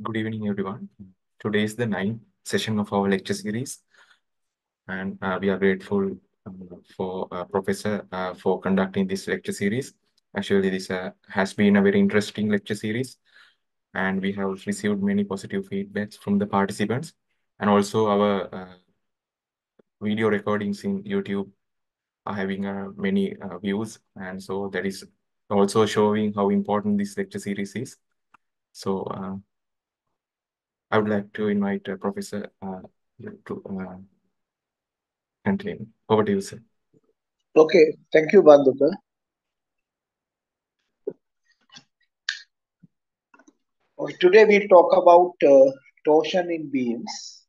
Good evening, everyone. Today is the ninth session of our lecture series, and uh, we are grateful um, for uh, Professor uh, for conducting this lecture series. Actually, this uh, has been a very interesting lecture series, and we have received many positive feedbacks from the participants, and also our uh, video recordings in YouTube are having many views, and so that is also showing how important this lecture series is. So I would like to invite uh, Professor uh, to uh, continue. Over to you, sir. Okay, thank you, Banduka. Today we'll talk about uh, torsion in beams.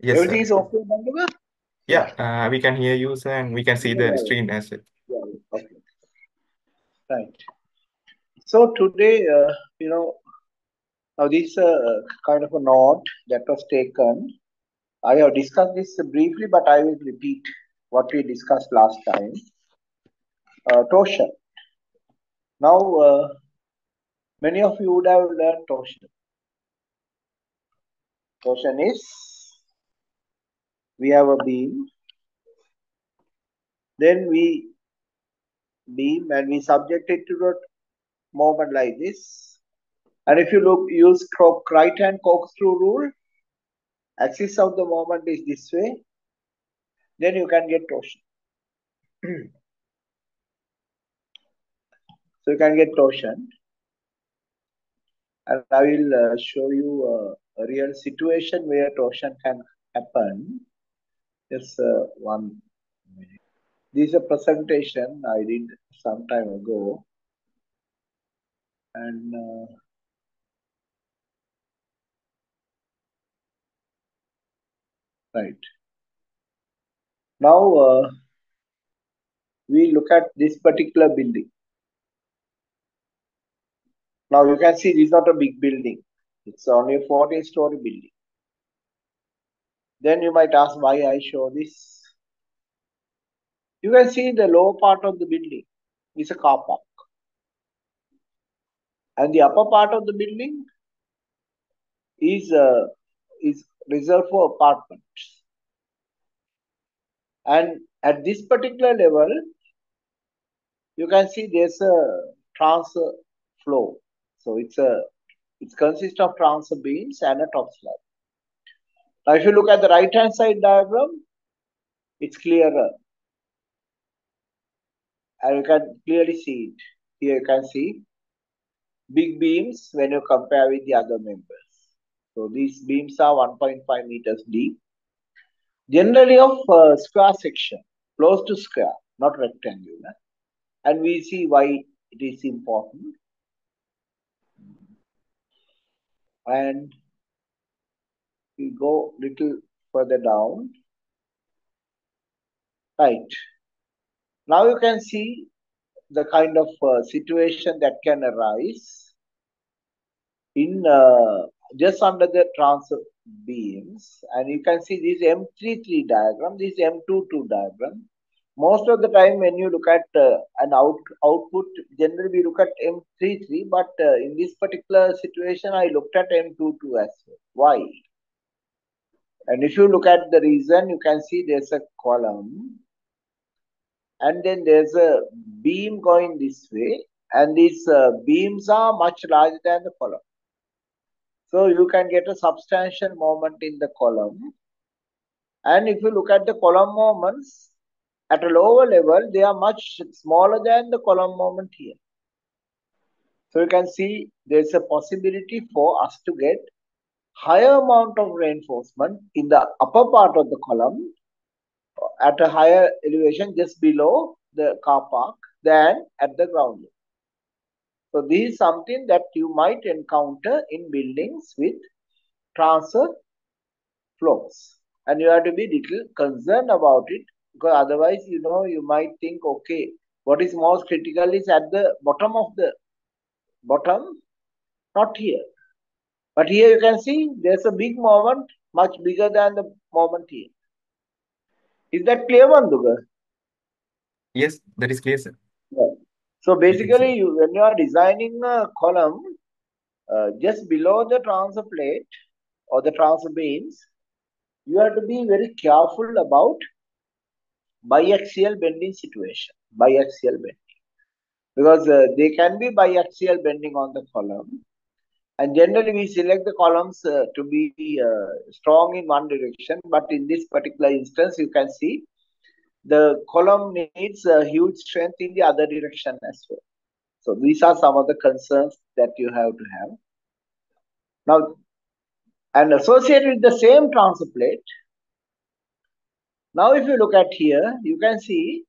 Yes, Everything is okay, Bandhuka? Yeah, uh, we can hear you, sir, and we can see the screen as well. Yeah, okay. Right. So today, uh, you know, now this is a kind of a note that was taken. I have discussed this briefly, but I will repeat what we discussed last time. Uh, torsion. Now, uh, many of you would have learned torsion. Torsion is we have a beam, then we beam and we subject it to a moment like this. And if you look, use right hand corkscrew rule, axis of the moment is this way, then you can get torsion. so you can get torsion. And I will uh, show you uh, a real situation where torsion can happen. Just uh, one minute. This is a presentation I did some time ago. And right. Now uh, we look at this particular building. Now you can see this is not a big building. It's only a 14 story building. Then you might ask why I show this. You can see the lower part of the building is a car park. And the upper part of the building is uh, is reserved for apartments. And at this particular level, you can see there's a transfer floor. So it's a it consists of transfer beams and a top slab. Now, if you look at the right hand side diagram, it's clearer. And you can clearly see it. Here you can see big beams when you compare with the other members. So these beams are 1.5 meters deep. Generally of uh, square section, close to square, not rectangular. And we see why it is important. And we go little further down. Right. Now you can see the kind of uh, situation that can arise in uh, just under the transfer beams. And you can see this M33 diagram, this M22 diagram. Most of the time when you look at uh, an out, output, generally we look at M33, but uh, in this particular situation, I looked at M22 as well. Why? And if you look at the reason, you can see there's a column and then there's a beam going this way and these uh, beams are much larger than the column. So you can get a substantial moment in the column. And if you look at the column moments at a lower level, they are much smaller than the column moment here. So you can see there's a possibility for us to get higher amount of reinforcement in the upper part of the column at a higher elevation just below the car park than at the ground level. So this is something that you might encounter in buildings with transfer floors. And you have to be little concerned about it because otherwise, you know, you might think, okay, what is most critical is at the bottom of the bottom, not here. But here you can see there's a big moment, much bigger than the moment here. Is that clear, Bandhuga? Yes, that is clear, sir. So basically, you, when you are designing a column, uh, just below the transfer plate or the transfer beams, you have to be very careful about biaxial bending situation, biaxial bending, because uh, they can be biaxial bending on the column. And generally, we select the columns uh, to be uh, strong in one direction, but in this particular instance, you can see the column needs a huge strength in the other direction as well. So these are some of the concerns that you have to have. Now, and associated with the same transfer plate, now if you look at here, you can see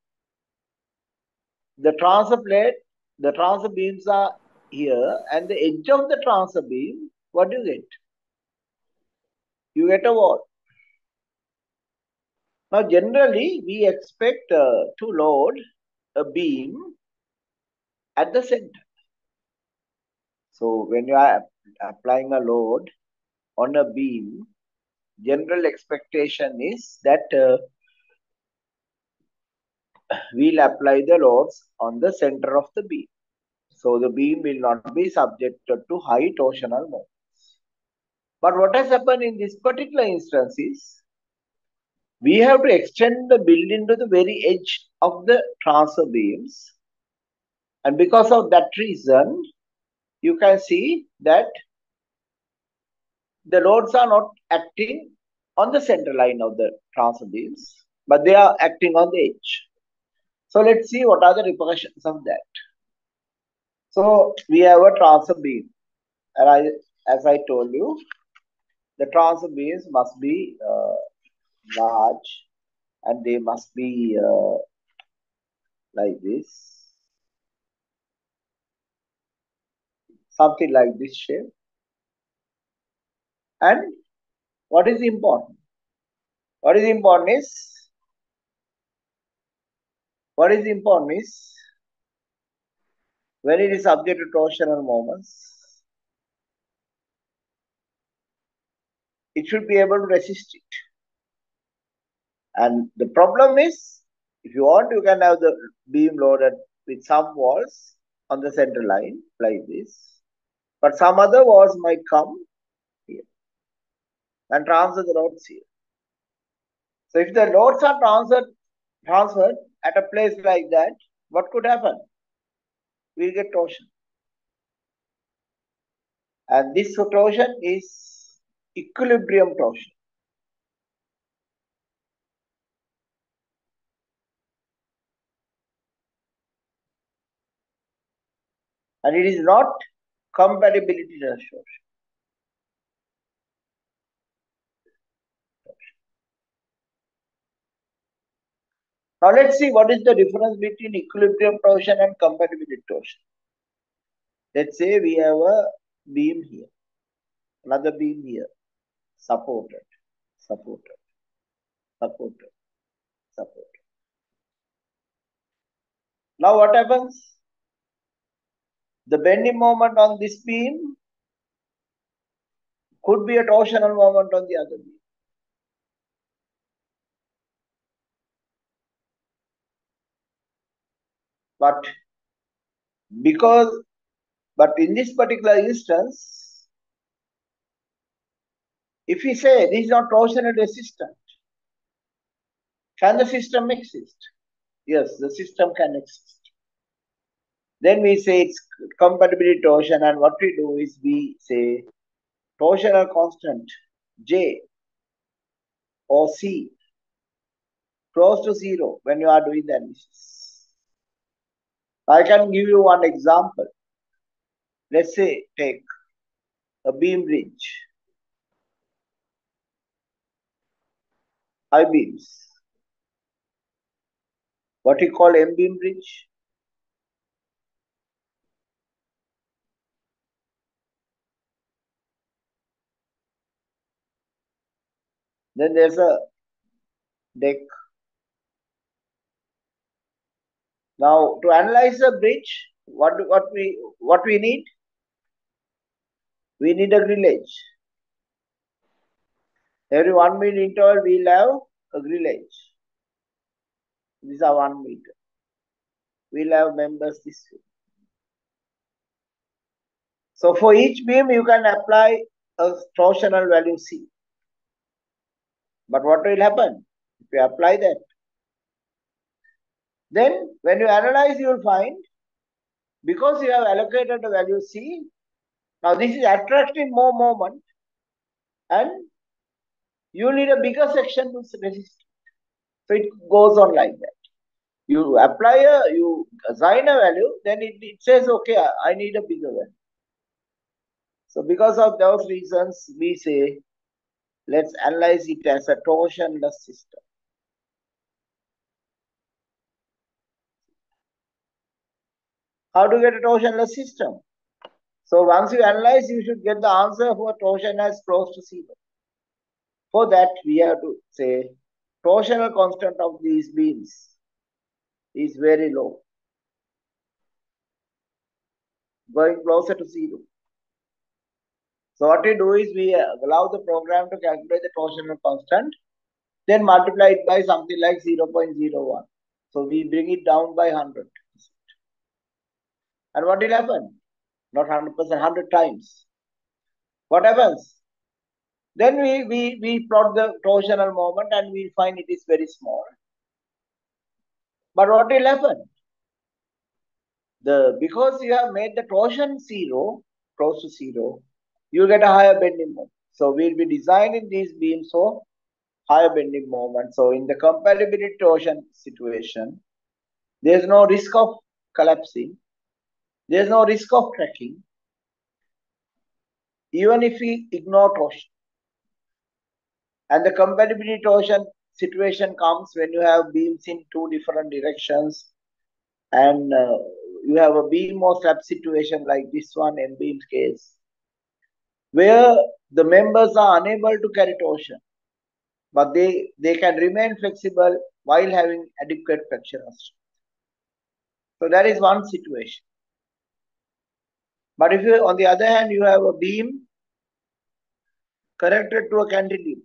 the transfer plate, the transfer beams are here, and the edge of the transfer beam, what do you get? You get a wall. Now, generally, we expect uh, to load a beam at the center. So, when you are applying a load on a beam, general expectation is that uh, we'll apply the loads on the center of the beam. So, the beam will not be subjected to high torsional moments. But what has happened in this particular instance is we have to extend the building to the very edge of the transfer beams. And because of that reason, you can see that the loads are not acting on the center line of the transfer beams, but they are acting on the edge. So let's see what are the repercussions of that. So we have a transfer beam. And I, as I told you, the transfer beams must be uh, large and they must be uh, like this. Something like this shape. And what is important? What is important is what is important is when it is subject to torsional moments it should be able to resist it and the problem is, if you want, you can have the beam loaded with some walls on the center line like this. But some other walls might come here and transfer the loads here. So if the loads are transferred, transferred at a place like that, what could happen? We get torsion. And this torsion is equilibrium torsion. And it is not compatibility distortion. Now let's see what is the difference between equilibrium torsion and compatibility torsion. Let's say we have a beam here, another beam here, supported, supported, supported, supported. Now what happens? The bending moment on this beam could be a torsional moment on the other beam. But because, but in this particular instance, if we say this is not torsional resistant, can the system exist? Yes, the system can exist. Then we say it's compatibility torsion, and what we do is we say torsional constant J or C close to zero when you are doing the analysis. I can give you one example. Let's say take a beam bridge, I beams. What we call M beam bridge, Then there's a deck. Now to analyze the bridge, what what we what we need? We need a grillage. Every one meter interval we'll have a grillage. These are one meter. We'll have members this way. So for each beam, you can apply a torsional value C. But what will happen if you apply that? Then when you analyze, you will find because you have allocated a value C, now this is attracting more moment and you need a bigger section to resist. So it goes on like that. You apply a, you assign a value, then it, it says, okay, I need a bigger value. So because of those reasons, we say, let's analyze it as a torsionless system. How to get a torsionless system? So once you analyze, you should get the answer for torsion as close to zero. For that, we have to say torsional constant of these beams is very low, going closer to zero. So what we do is we uh, allow the program to calculate the torsional constant, then multiply it by something like 0.01. So we bring it down by 100. And what will happen? Not 100%, 100 times. What happens? Then we, we, we plot the torsional moment and we find it is very small. But what will happen? The Because you have made the torsion zero, close to zero, you get a higher bending moment. So we'll be designing these beams for higher bending moment. So in the compatibility torsion situation, there's no risk of collapsing there is no risk of cracking, even if we ignore torsion. And the compatibility torsion situation comes when you have beams in two different directions and uh, you have a beam or slab situation like this one in beam's case, where the members are unable to carry torsion, but they, they can remain flexible while having adequate flexural strength. So that is one situation. But if you, on the other hand, you have a beam connected to a cantilever.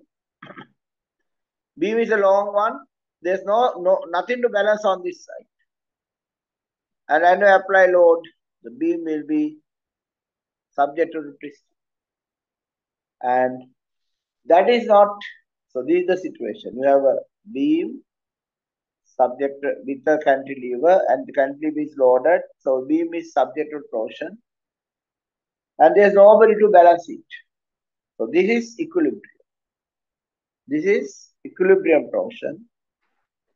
Beam is a long one. There's no, no nothing to balance on this side. And when you apply load, the beam will be subject to the twist. And that is not, so this is the situation. You have a beam subject with a cantilever and the cantilever is loaded. So beam is subject to torsion and there's nobody to balance it. So this is equilibrium. This is equilibrium torsion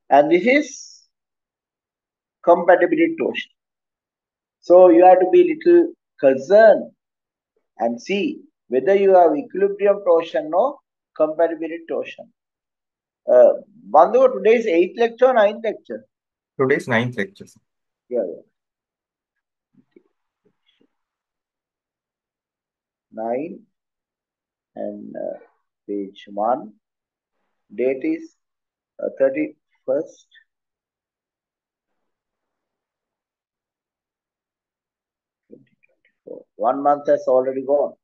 and this is compatibility torsion. So you have to be little concerned and see whether you have equilibrium torsion or compatibility torsion. Uh, Bandhu, today's eighth lecture or ninth lecture? Today's ninth lecture. Yeah, yeah. 9 and uh, page 1. Date is uh, 31st. One month has already gone.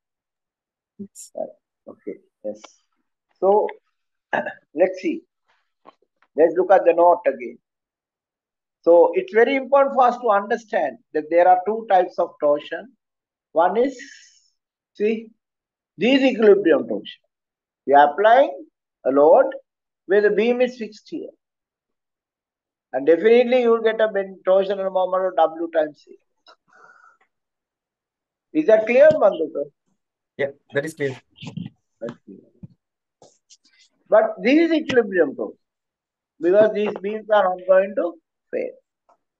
Okay, yes. So, let's see. Let's look at the note again. So, it's very important for us to understand that there are two types of torsion. One is See, this equilibrium torsion. We are applying a load where the beam is fixed here. And definitely you will get a torsional moment of W times C. Is that clear, Bandhuka? Yeah, that is clear. But this is equilibrium torsion because these beams are not going to fail.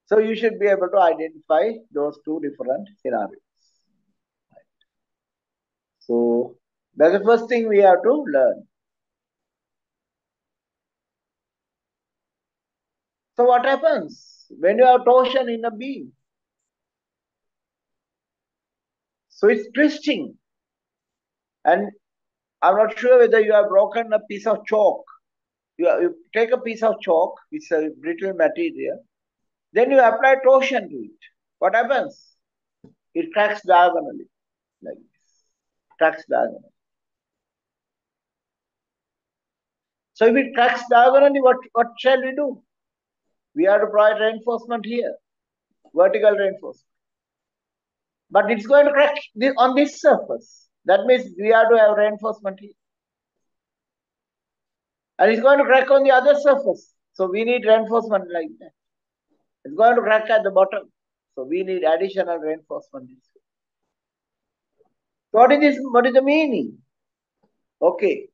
So you should be able to identify those two different scenarios. So that's the first thing we have to learn. So what happens when you have torsion in a beam? So it's twisting. And I'm not sure whether you have broken a piece of chalk. You, you take a piece of chalk, it's a brittle material, then you apply torsion to it. What happens? It cracks diagonally. Like this. Cracks diagonally. So if it cracks diagonally, what, what shall we do? We have to provide reinforcement here, vertical reinforcement. But it's going to crack on this surface. That means we have to have reinforcement here. And it's going to crack on the other surface. So we need reinforcement like that. It's going to crack at the bottom. So we need additional reinforcement. What is this? What is the meaning? Okay,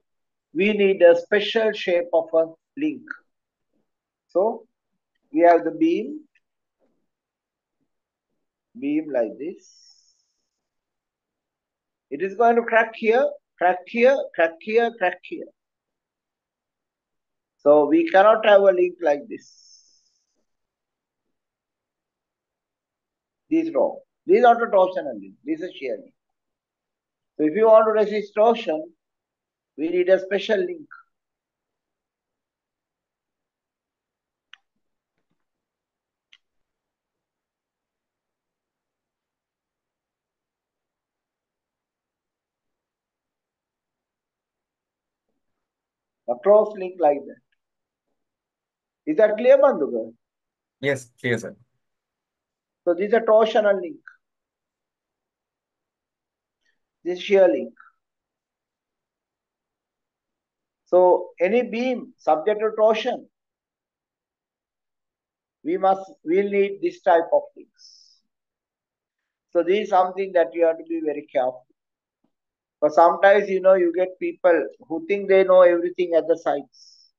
we need a special shape of a link. So we have the beam, beam like this. It is going to crack here, crack here, crack here, crack here. So we cannot have a link like this. This wrong. This is not a torsional link. This is shear link. So if you want to resist torsion, we need a special link. A close link like that. Is that clear, Bandhuga? Yes, clear, sir. So this is a torsional link. This shear link. So any beam subject to torsion, we must will need this type of links. So this is something that you have to be very careful. But sometimes you know you get people who think they know everything at the sites.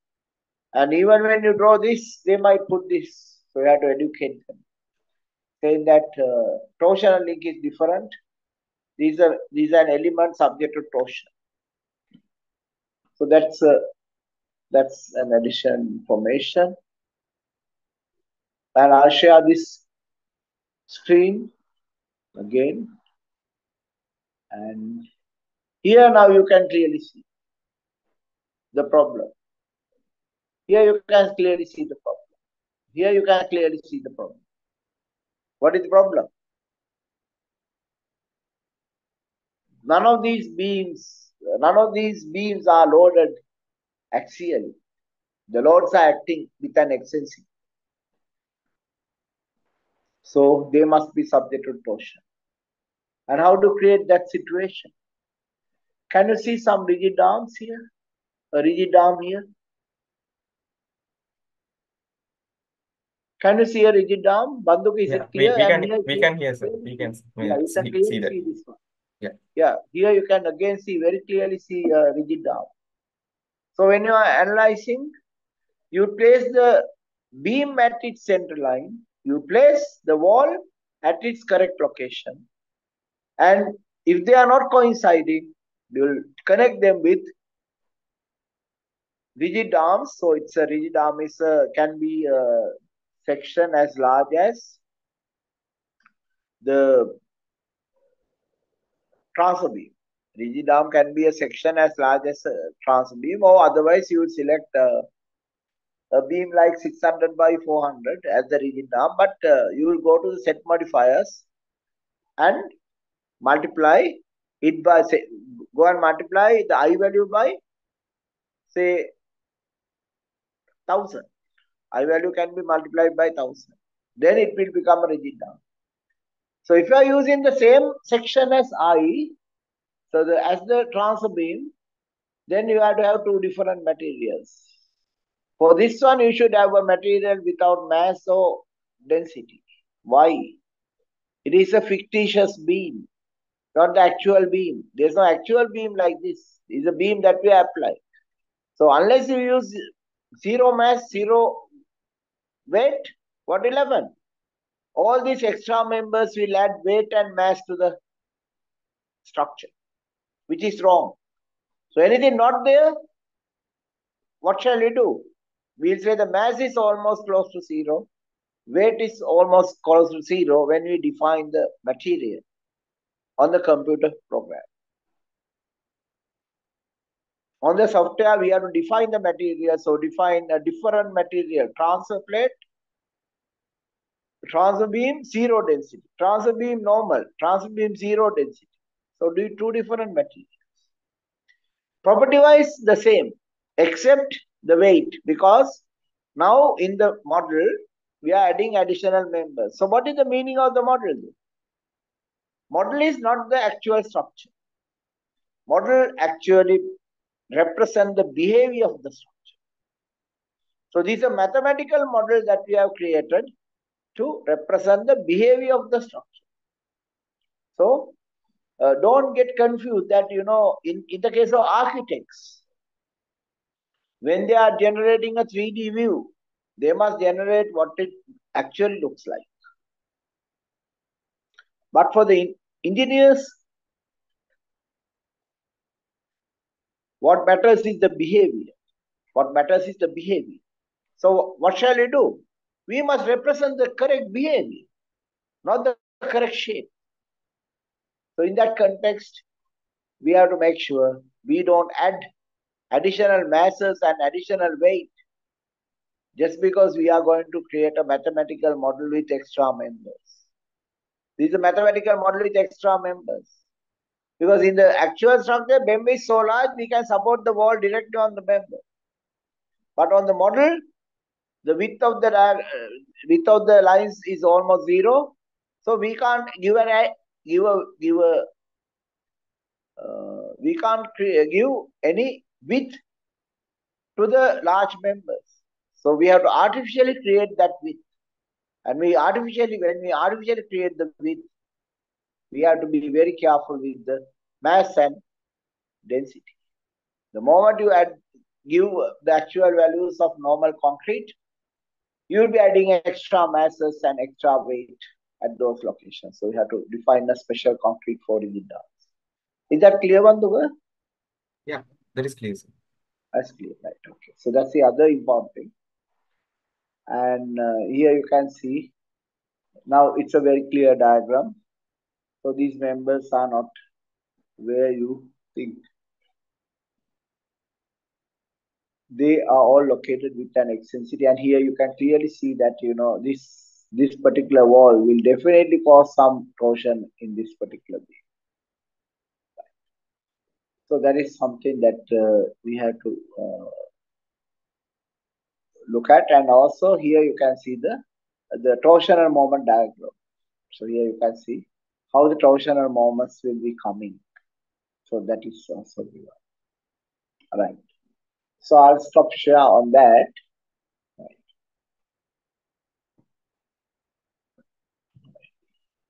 And even when you draw this, they might put this. So you have to educate them. Saying that uh, torsional link is different. These are these are an element subject to torsion. So that's uh, that's an additional information. And I'll share this screen again. And here now you can clearly see the problem. Here you can clearly see the problem. Here you can clearly see the problem. What is the problem? None of these beams, none of these beams are loaded axially. The loads are acting with an eccentricity. So they must be subject to torsion. And how to create that situation? Can you see some rigid arms here? A rigid arm here? Can you see a rigid arm? Banduk, is Yeah, it we, clear? we And can here, we can hear, sir. We can Yeah, see, can see that. see this one. Yeah. Yeah, here you can again see very clearly see a rigid arm. So when you are analyzing, you place the beam at its center line, you place the wall at its correct location. And if they are not coinciding, you will connect them with rigid arms. So it's a rigid arm is a, can be a section as large as the transfer beam. Rigid arm can be a section as large as a transfer beam, or otherwise you would select a, a beam like 600 by 400 as the rigid arm. But uh, you will go to the set modifiers and multiply it by say go and multiply the i value by say thousand. I value can be multiplied by thousand. Then it will become a rigid arm. So if you are using the same section as I, so the as the transfer beam, then you have to have two different materials. For this one, you should have a material without mass or density. Why? It is a fictitious beam, not the actual beam. There's no actual beam like this. It's a beam that we apply. So unless you use zero mass, zero weight, what 11? All these extra members will add weight and mass to the structure, which is wrong. So anything not there, what shall we do? We'll say the mass is almost close to zero, weight is almost close to zero when we define the material on the computer program. On the software, we have to define the material. So define a different material, transfer plate, transfer beam, zero density, transfer beam normal, transfer beam zero density. So do two different materials. Property wise, the same, except the weight, because now in the model, we are adding additional members. So what is the meaning of the model? Model is not the actual structure. Model actually represent the behavior of the structure. So these are mathematical models that we have created to represent the behavior of the structure. So uh, don't get confused that, you know, in, in the case of architects, when they are generating a 3D view, they must generate what it actually looks like. But for the engineers, what matters is the behavior. What matters is the behavior. So what shall we do? We must represent the correct behavior, not the correct shape. So in that context, we have to make sure we don't add additional masses and additional weight just because we are going to create a mathematical model with extra members. This is a mathematical model with extra members. Because in the actual structure, beam is so large, we can support the wall directly on the member. But on the model, the width of the uh, width of the lines is almost zero. So we can't give an give a give a uh, we can't give any width to the large members. So we have to artificially create that width. And we artificially, when we artificially create the width, we have to be very careful with the mass and density. The moment you add, give the actual values of normal concrete, you will be adding extra masses and extra weight at those locations. So we have to define a special concrete for rigid downs. Is that clear, Bandhuga? Yeah, that is clear. Sir. That's clear, right? Okay. So that's the other important thing. And uh, here you can see, now it's a very clear diagram. So these members are not where you think. They are all located with an eccentricity. And here you can clearly see that, you know, this this particular wall will definitely cause some torsion in this particular beam. So that is something that uh, we have to uh, look at. And also here you can see the, the torsional moment diagram. So here you can see how the torsional moments will be coming. So that is also given. All right. So I'll stop share on that.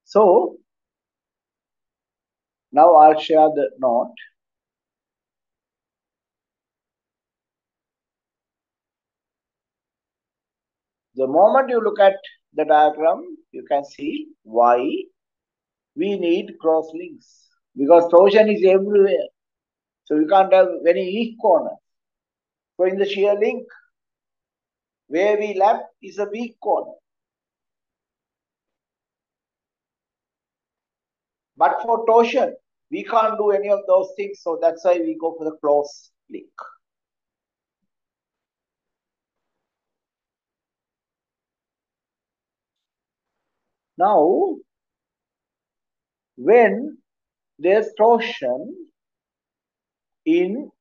So now I'll share the note. The moment you look at the diagram, you can see why we need cross links because torsion is everywhere. So you can't have any weak corner. So in the shear link, where we lap is a weak corner. But for torsion, we can't do any of those things. So that's why we go for the close link. Now, when there's torsion in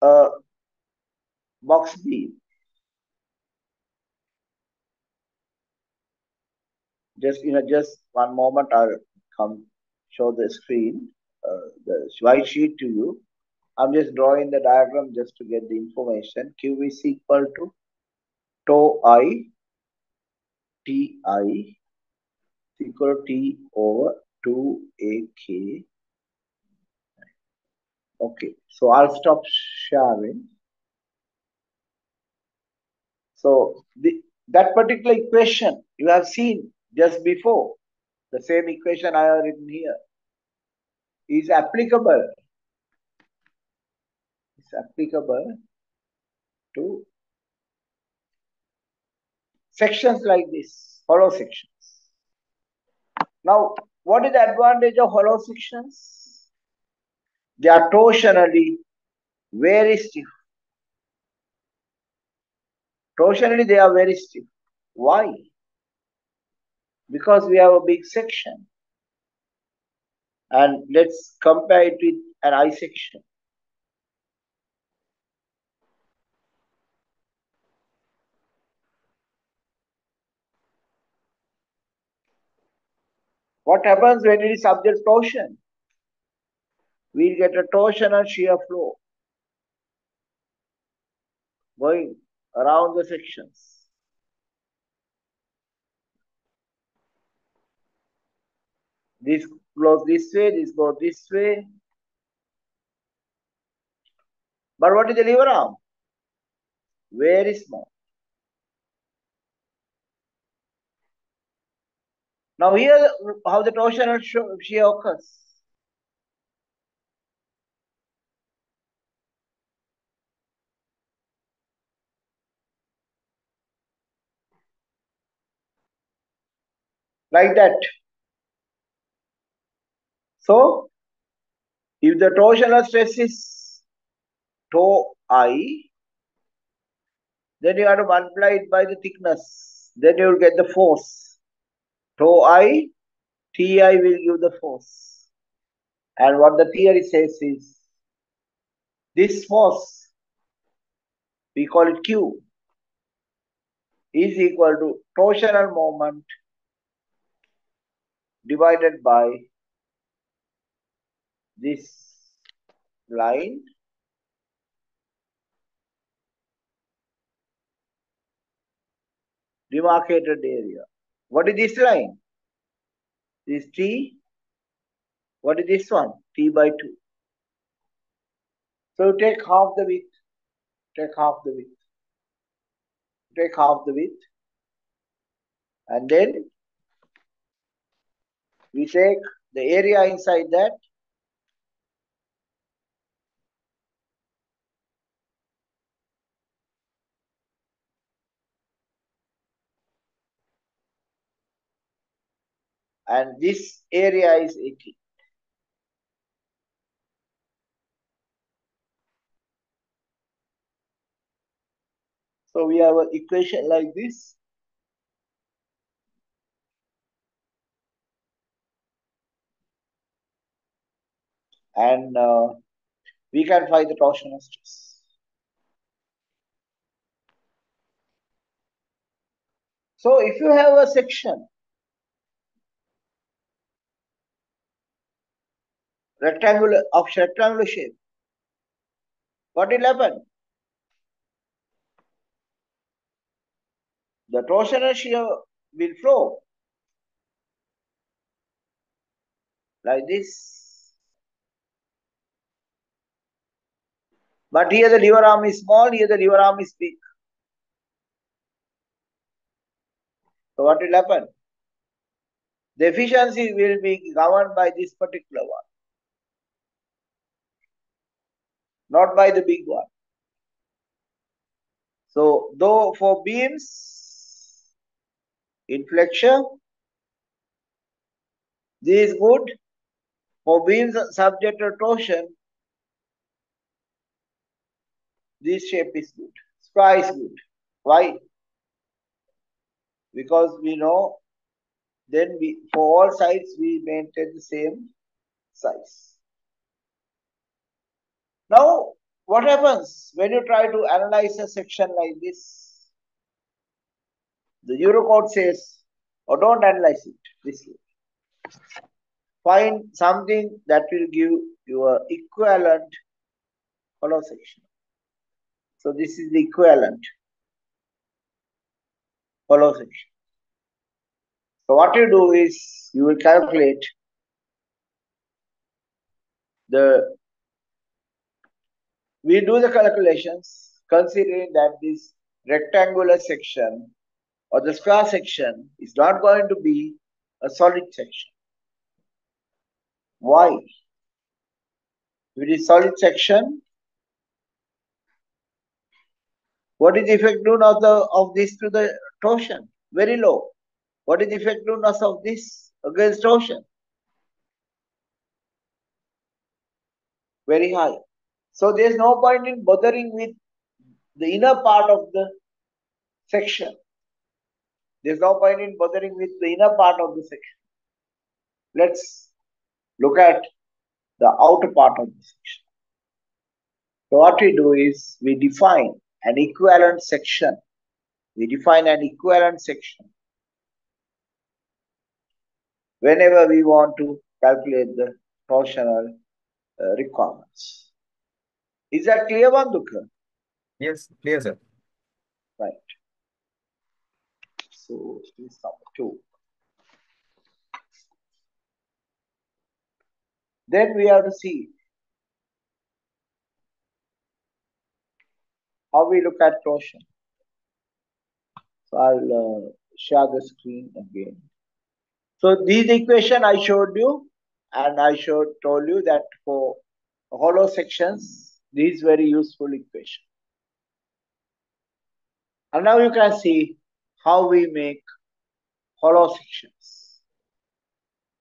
a box beam, just you know, just one moment, I'll come show the screen, uh, the white sheet to you. I'm just drawing the diagram just to get the information. Q is equal to tau i Ti equal to T over 2AK. Okay, so I'll stop sharing. So the, that particular equation you have seen just before, the same equation I have written here, is applicable. It's applicable to sections like this, hollow sections. Now, what is the advantage of hollow sections? They are torsionally very stiff. Torsionally, they are very stiff. Why? Because we have a big section. And let's compare it with an I section. What happens when it is subject to torsion? We get a torsional shear flow going around the sections. This goes this way, this goes this way. But what is the lever arm? Very small. Now here how the torsional shear occurs. Like that. So, if the torsional stress is tau i, then you have to multiply it by the thickness. Then you will get the force. Tau i, ti will give the force. And what the theory says is, this force, we call it Q, is equal to torsional moment divided by this line demarcated area. What is this line? This T. What is this one? T by 2. So take half the width. Take half the width. Take half the width. And then we take the area inside that and this area is 80. So we have an equation like this. And uh, we can find the torsional stress. So if you have a section rectangular of rectangular shape. What will happen? The torsional shear will flow like this. But here the lever arm is small, here the lever arm is big. So what will happen? The efficiency will be governed by this particular one. Not by the big one. So, though for beams, in flexure, this is good. For beams subject to torsion, this shape is good. Spar is good. Why? Because we know then we for all sides we maintain the same size. Now, what happens when you try to analyze a section like this? The Eurocode says, or oh, don't analyze it this way. Find something that will give you a equivalent hollow section. So this is the equivalent hollow section. So what you do is you will calculate the we do the calculations considering that this rectangular section or the square section is not going to be a solid section. Why? If it is solid section, what is the effectiveness of the of this to the torsion? Very low. What is the effectiveness of this against torsion? Very high. So there's no point in bothering with the inner part of the section. There's no point in bothering with the inner part of the section. Let's look at the outer part of the section. So what we do is we define an equivalent section. We define an equivalent section. whenever we want to calculate the torsional uh, requirements. Is that clear, Bandhuka? Yes, clear, sir. Right. So this is number two. Then we have to see how we look at torsion. So I'll uh, share the screen again. So these equation I showed you, and I showed told you that for hollow sections, this is very useful equation. And now you can see how we make hollow sections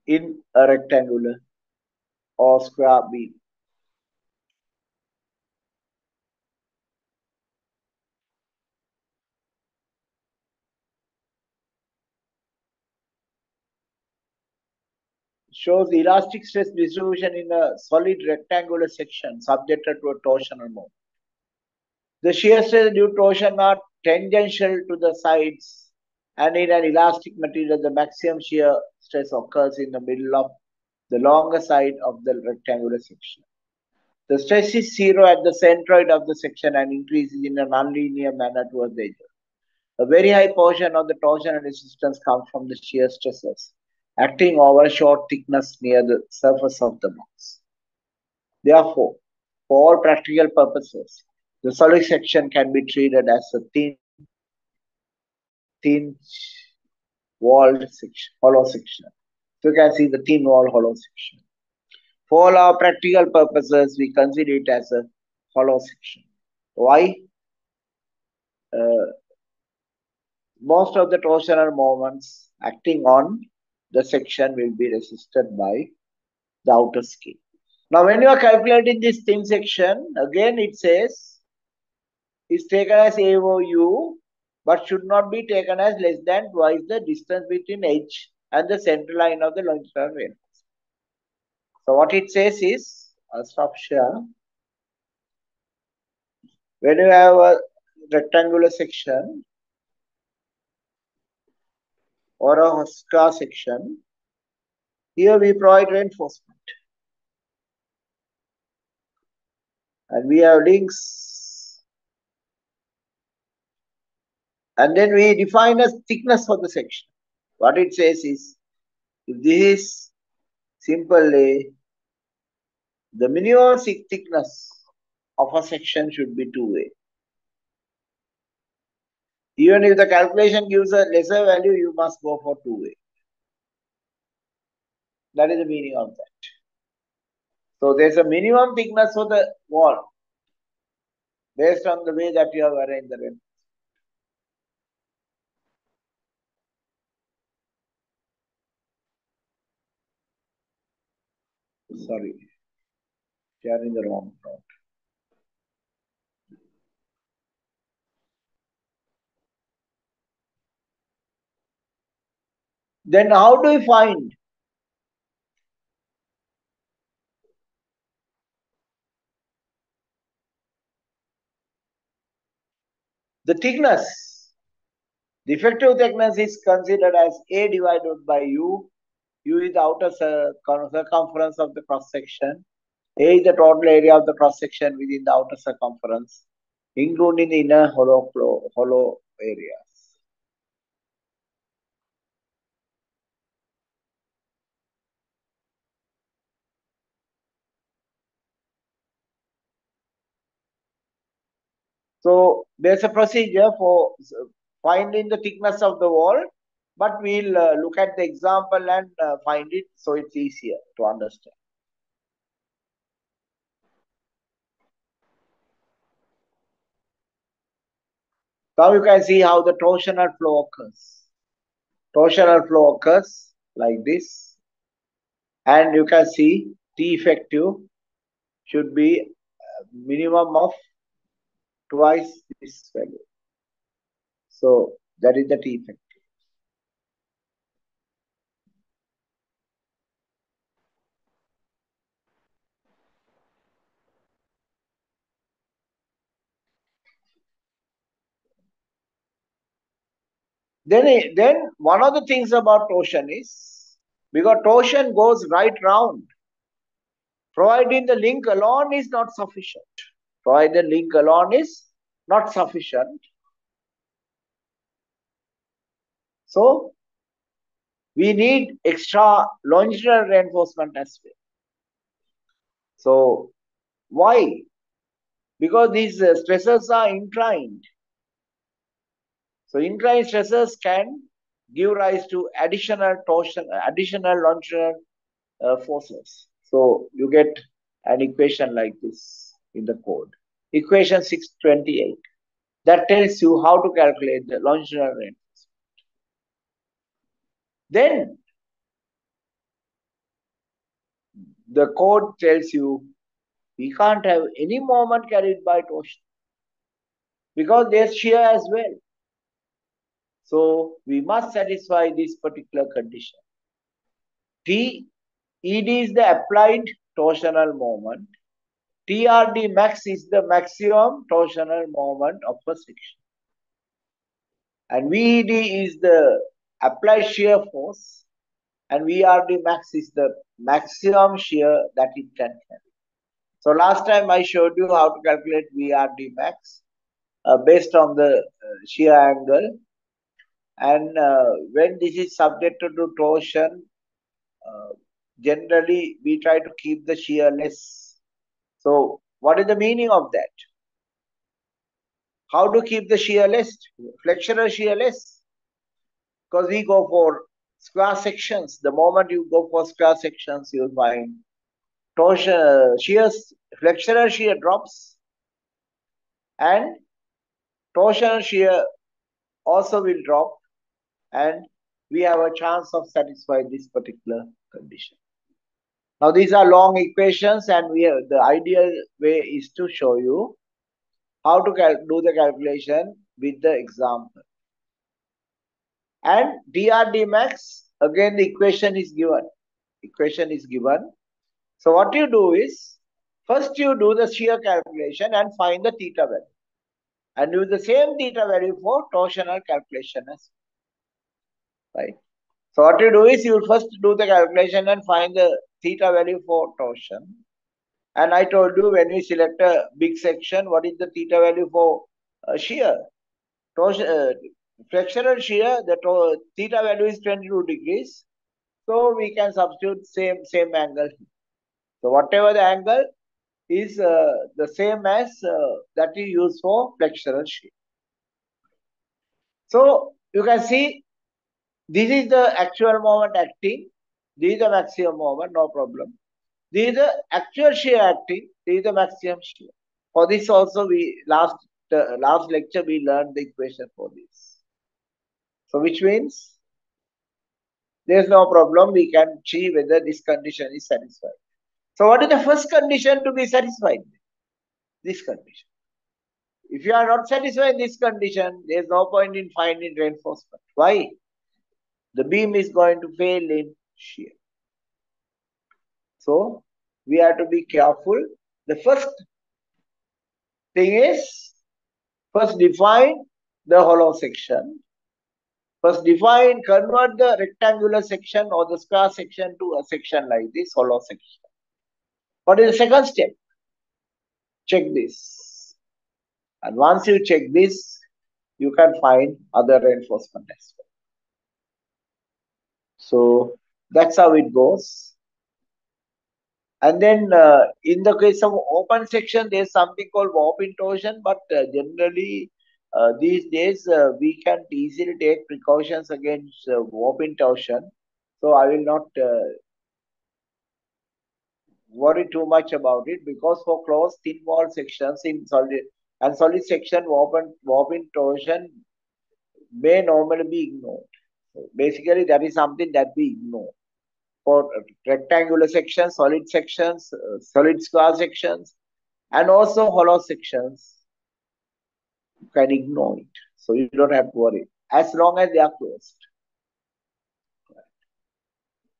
in a rectangular or square beam. Shows the elastic stress distribution in a solid rectangular section subjected to a torsional moment. The shear stress due to torsion are tangential to the sides and in an elastic material the maximum shear stress occurs in the middle of the longer side of the rectangular section. The stress is zero at the centroid of the section and increases in an nonlinear manner towards the edge. A very high portion of the torsional resistance comes from the shear stresses acting over a short thickness near the surface of the box. Therefore, for all practical purposes, the solid section can be treated as a thin, thin walled section, hollow section. So you can see the thin wall hollow section. For all our practical purposes, we consider it as a hollow section. Why? Uh, most of the torsional moments acting on the section will be resisted by the outer skin. Now, when you are calculating this thin section, again it says is taken as AOU, but should not be taken as less than twice the distance between H and the center line of the longitudinal radius. So, what it says is, I'll stop here. When you have a rectangular section, or a scar section. Here we provide reinforcement. And we have links. And then we define a thickness for the section. What it says is, if this is simply the minimum thickness of a section should be 2A. Even if the calculation gives a lesser value, you must go for 2A. That is the meaning of that. So there's a minimum thickness for the wall based on the way that you have arranged the rim. Sorry, sharing the wrong note. Then how do we find the thickness? The effective thickness is considered as A divided by U. U is the outer circumference of the cross section. A is the total area of the cross section within the outer circumference, including the inner hollow, hollow area. So there's a procedure for finding the thickness of the wall, but we'll uh, look at the example and uh, find it so it's easier to understand. Now you can see how the torsional flow occurs. Torsional flow occurs like this. And you can see T effective should be minimum of twice this value. So that is the T effect. Then, eh, then one of the things about torsion is because torsion goes right round. Providing the link alone is not sufficient. Providing the link alone is not sufficient. So, we need extra longitudinal reinforcement as well. So, why? Because these uh, stresses are inclined. So, inclined stresses can give rise to additional torsion, additional longitudinal uh, forces. So, you get an equation like this in the code. Equation 628. That tells you how to calculate the longitudinal reinforcement. Then the code tells you we can't have any moment carried by torsion because there's shear as well. So we must satisfy this particular condition. T ED is the applied torsional moment. TRD max is the maximum torsional moment of a section. And VED is the applied shear force and VRD max is the maximum shear that it can carry. So last time I showed you how to calculate VRD max uh, based on the uh, shear angle and uh, when this is subjected to torsion uh, generally we try to keep the shear less. So what is the meaning of that? How to keep the shear less? Flexural shear less because we go for square sections. The moment you go for square sections, you'll find torsion, shear, flexural shear drops, and torsional shear also will drop, and we have a chance of satisfying this particular condition. Now these are long equations, and we have, the ideal way is to show you how to do the calculation with the example. And TRD max, again the equation is given. Equation is given. So what you do is, first you do the shear calculation and find the theta value. And use the same theta value for torsional calculation as well. Right. So what you do is, you first do the calculation and find the theta value for torsion. And I told you when we select a big section, what is the theta value for uh, shear? Torsion, uh, flexural shear, the theta value is 22 degrees. So we can substitute same same angle. So whatever the angle is uh, the same as uh, that you use for flexural shear. So you can see this is the actual moment acting. This is the maximum moment, no problem. This is the actual shear acting. This is the maximum shear. For this also we last uh, last lecture we learned the equation for this. So which means there's no problem. We can see whether this condition is satisfied. So what is the first condition to be satisfied? This condition. If you are not satisfied this condition, there's no point in finding reinforcement. Why? The beam is going to fail in shear. So we have to be careful. The first thing is first define the hollow section First define, convert the rectangular section or the square section to a section like this, hollow section. What is the second step? Check this. And once you check this, you can find other reinforcement as well. So that's how it goes. And then uh, in the case of open section, there's something called warp torsion, but uh, generally uh, these days, uh, we can easily take precautions against uh, warping torsion. So I will not uh, worry too much about it because for closed thin wall sections in solid and solid section, warping, warping torsion may normally be ignored. So basically, that is something that we ignore. For rectangular sections, solid sections, uh, solid square sections, and also hollow sections, you can ignore it. So you don't have to worry as long as they are closed.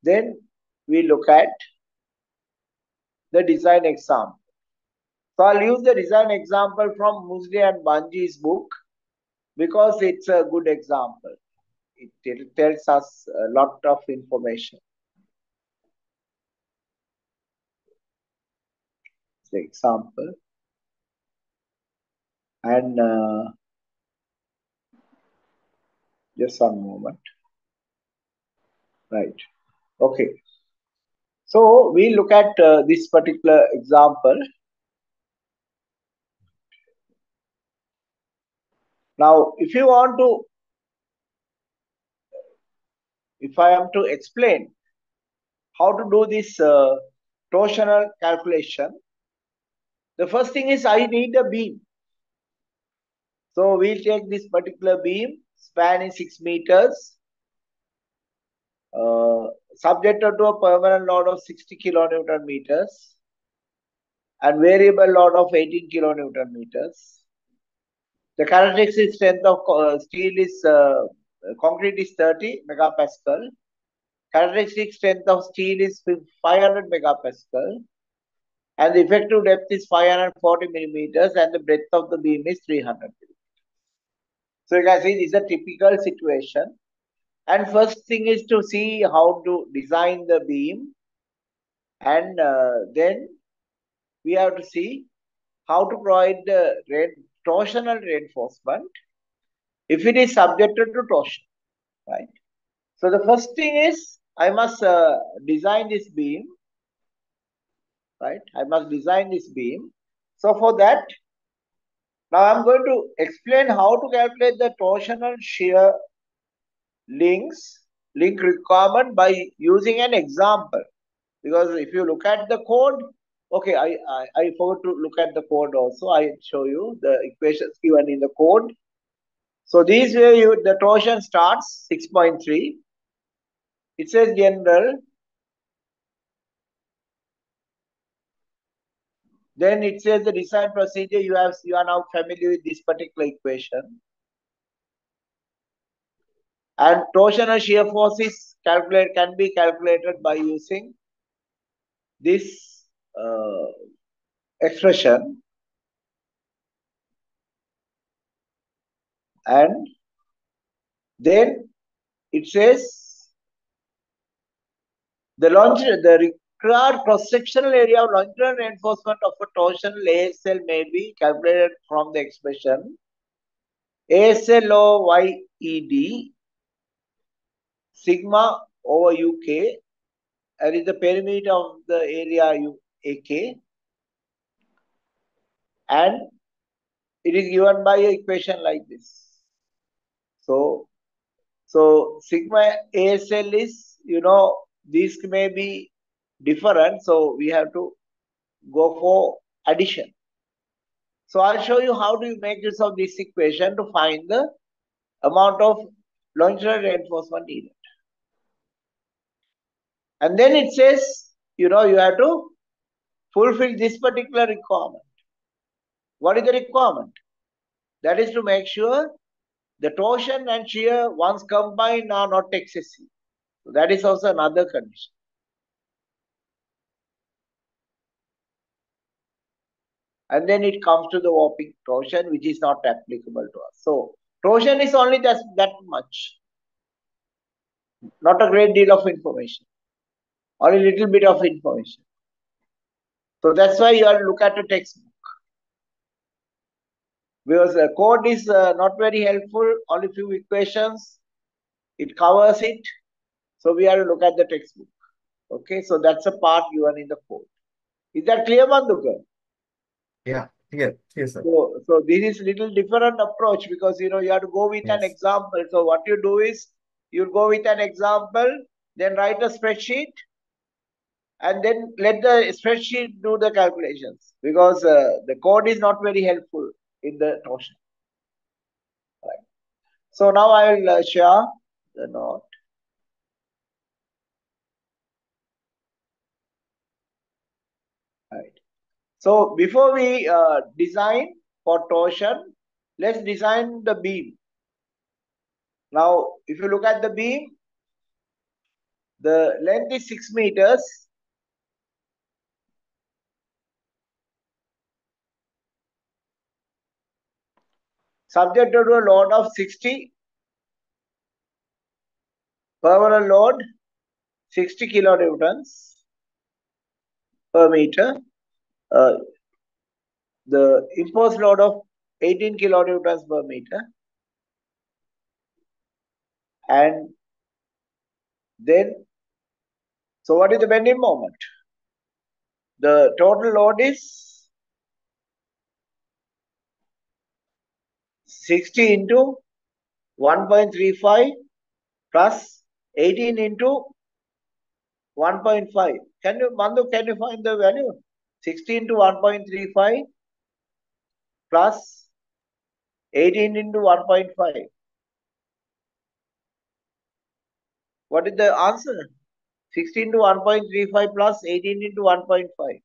Then we look at the design example. So I'll use the design example from Mosley and Bungey's book because it's a good example. It, it tells us a lot of information. The example. And uh, just one moment. Right. Okay. So we look at uh, this particular example. Now, if you want to, if I am to explain how to do this uh, torsional calculation, the first thing is I need a beam. So we'll take this particular beam, span is 6 meters, uh, subjected to a permanent load of 60 kilonewton meters and variable load of 18 kilonewton meters. The characteristic strength of uh, steel is uh, concrete is 30 megapascal. Characteristic strength of steel is 500 megapascal. And the effective depth is 540 millimeters and the breadth of the beam is 300 millimeters. So you can see this is a typical situation. And first thing is to see how to design the beam. And uh, then we have to see how to provide the torsional reinforcement if it is subjected to torsion, right? So the first thing is I must uh, design this beam, right? I must design this beam. So for that, now I'm going to explain how to calculate the torsional shear links, link requirement by using an example. Because if you look at the code, okay, I, I, I forgot to look at the code also. I show you the equations given in the code. So this way you, the torsion starts 6.3. It says general. Then it says the design procedure. You have you are now familiar with this particular equation. And torsional shear force is calculate can be calculated by using this uh, expression. And then it says the launch the required cross-sectional area of longitudinal reinforcement of a torsional ASL may be calculated from the expression ASL over YED sigma over UK and is the perimeter of the area AK and it is given by an equation like this. So, so sigma ASL is, you know, this may be different. So we have to go for addition. So I'll show you how do you make use of this equation to find the amount of longitudinal reinforcement needed. And then it says, you know, you have to fulfill this particular requirement. What is the requirement? That is to make sure the torsion and shear once combined are not excessive. So that is also another condition. And then it comes to the warping torsion, which is not applicable to us. So torsion is only just that much. Not a great deal of information or a little bit of information. So that's why you to look at a textbook. Because the code is uh, not very helpful, only few equations, it covers it. So we have to look at the textbook. Okay, so that's a part given in the code. Is that clear, Mandukar? Yeah, clear, yes, sir. So, so this is a little different approach because you know you have to go with yes. an example. So what you do is you go with an example, then write a spreadsheet, and then let the spreadsheet do the calculations because uh, the code is not very helpful in the torsion. Right. So now I will uh, share the note. Right. So before we uh, design for torsion, let's design the beam. Now, if you look at the beam, the length is 6 meters. Subjected to a load of 60 permanent load 60 kilonewtons per meter uh, the imposed load of 18 kilonewtons per meter. And then, so what is the bending moment? The total load is 60 into 1.35 plus 18 into 1.5. Can you, Mandu, can you find the value? 60 into 1.35 plus 18 into 1.5. What is the answer? 16 into 1.35 plus 18 into 1.5.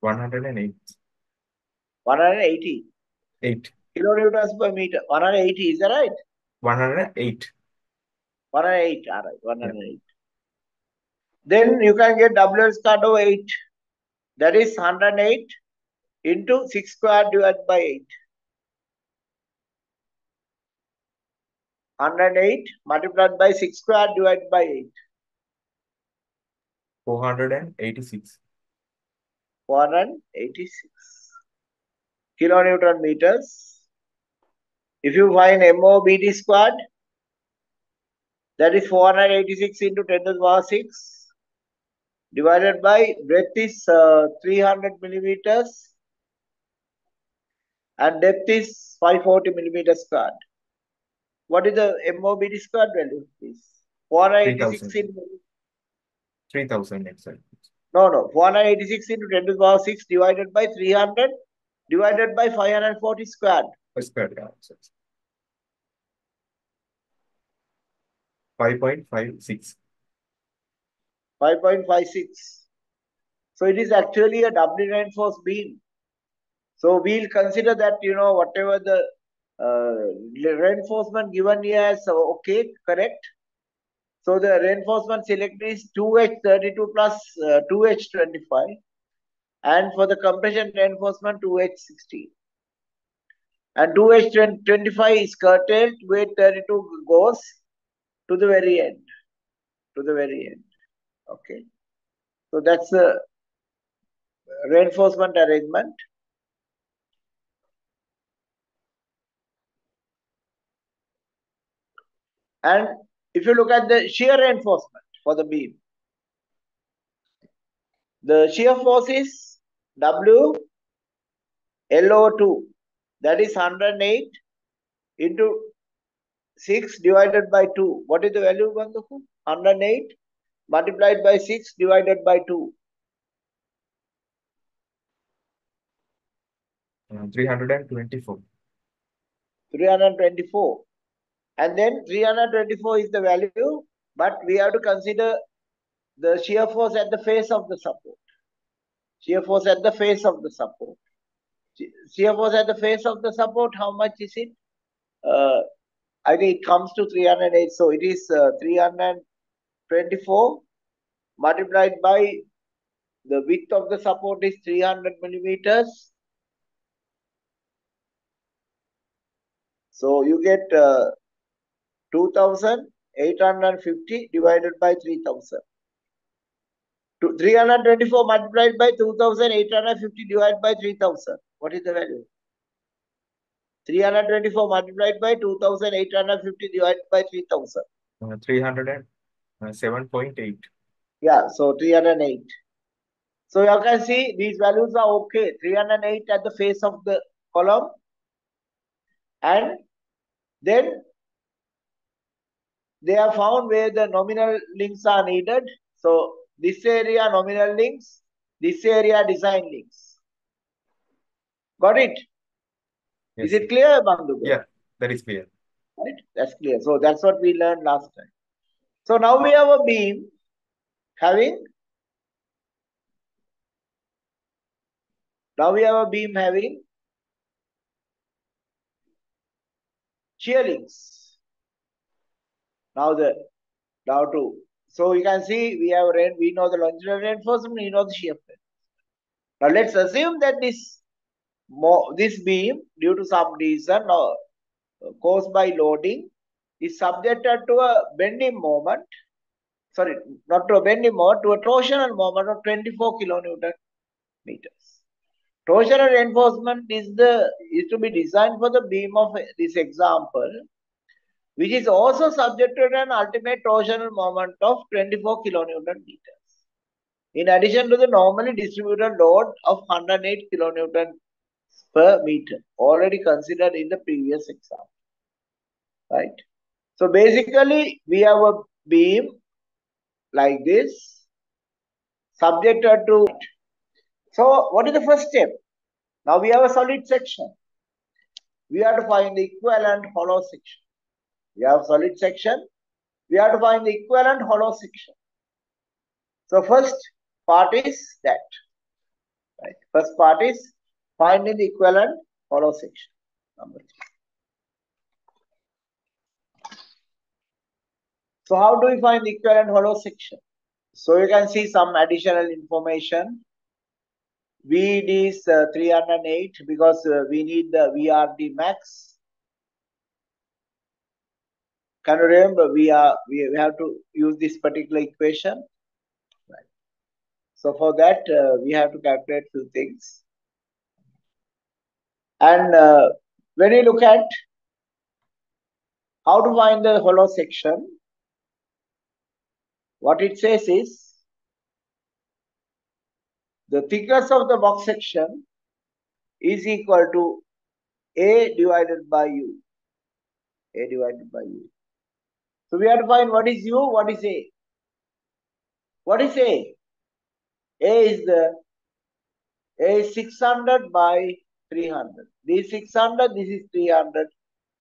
One hundred and eight. 180 Eight. kilonewtons per meter. 180, is that right? One hundred and eight. 108, all right, 108. Then you can get WL squared over 8. That is 108 into 6 squared divided by 8. 108 multiplied by 6 squared divided by 8. Four hundred and eighty-six. 486 kilonewton meters. If you find MOBD squared, that is 486 into 10 to the power 6 divided by breadth is uh, 300 millimeters and depth is 540 millimeters squared. What is the MOBD squared value, please? 486 3000. in Three thousand exactly. no no 486 into 10 to the power 6 divided by 300 divided by 540 squared. Square, yeah. so Five point five six. 5.56. So it is actually a doubly reinforced beam. So we'll consider that, you know, whatever the uh, reinforcement given here is okay, correct. So the reinforcement selected is 2H32 plus uh, 2H25. And for the compression reinforcement, 2H16. And 2H25 is curtailed, weight 32 goes to the very end. To the very end. Okay. So that's the reinforcement arrangement. And if you look at the shear reinforcement for the beam, the shear force is W LO2, that is 108 into 6 divided by 2. What is the value, Bandhu? 108 multiplied by 6 divided by 2. Uh, three hundred and twenty-four. 324. And then 324 is the value, but we have to consider the shear force at the face of the support. Shear force at the face of the support. Force at the face of the support, how much is it? Uh, I think it comes to 308. So it is uh, 324 multiplied by the width of the support is 300 millimeters. So you get uh, 2850 divided by 3000. 324 multiplied by 2850 divided by 3000. What is the value? 324 multiplied by 2850 divided by 3000. Uh, three hundred and uh, seven point eight. Yeah, so 308. So you can see these values are okay. 308 at the face of the column. And then they are found where the nominal links are needed. So this area nominal links, this area design links. Got it? Is Yes. it clear, Bandhu? Yeah, that is clear. Right? That's clear. So that's what we learned last time. So now we have a beam having now we have a beam having shear links. Now the now to so you can see we have rain we know the longitudinal reinforcement, we know the shear. Now let's assume that this more this beam due to some reason or caused by loading is subjected to a bending moment sorry, not to a bending moment, to a torsional moment of 24 kilonewton meters. Torsional reinforcement is the is to be designed for the beam of this example, which is also subject to an ultimate torsional moment of 24 kilonewton meters. In addition to the normally distributed load of 108 kilonewton per meter, already considered in the previous example. Right? So basically, we have a beam like this, subjected to. So, what is the first step? Now we have a solid section. We have to find the equivalent hollow section. We have solid section. We have to find the equivalent hollow section. So first part is that. Right. First part is finding the equivalent hollow section. Number three. So how do we find the equivalent hollow section? So you can see some additional information. VD is uh, 308 because uh, we need the VRD max. Can you remember we are we, we have to use this particular equation? Right. So for that uh, we have to calculate few things. And uh, when you look at how to find the hollow section, what it says is the thickness of the box section is equal to A divided by U. A divided by U. So we have to find what is U, what is A. What is A? A is the A is 600 by 300. This is 600, this is 300.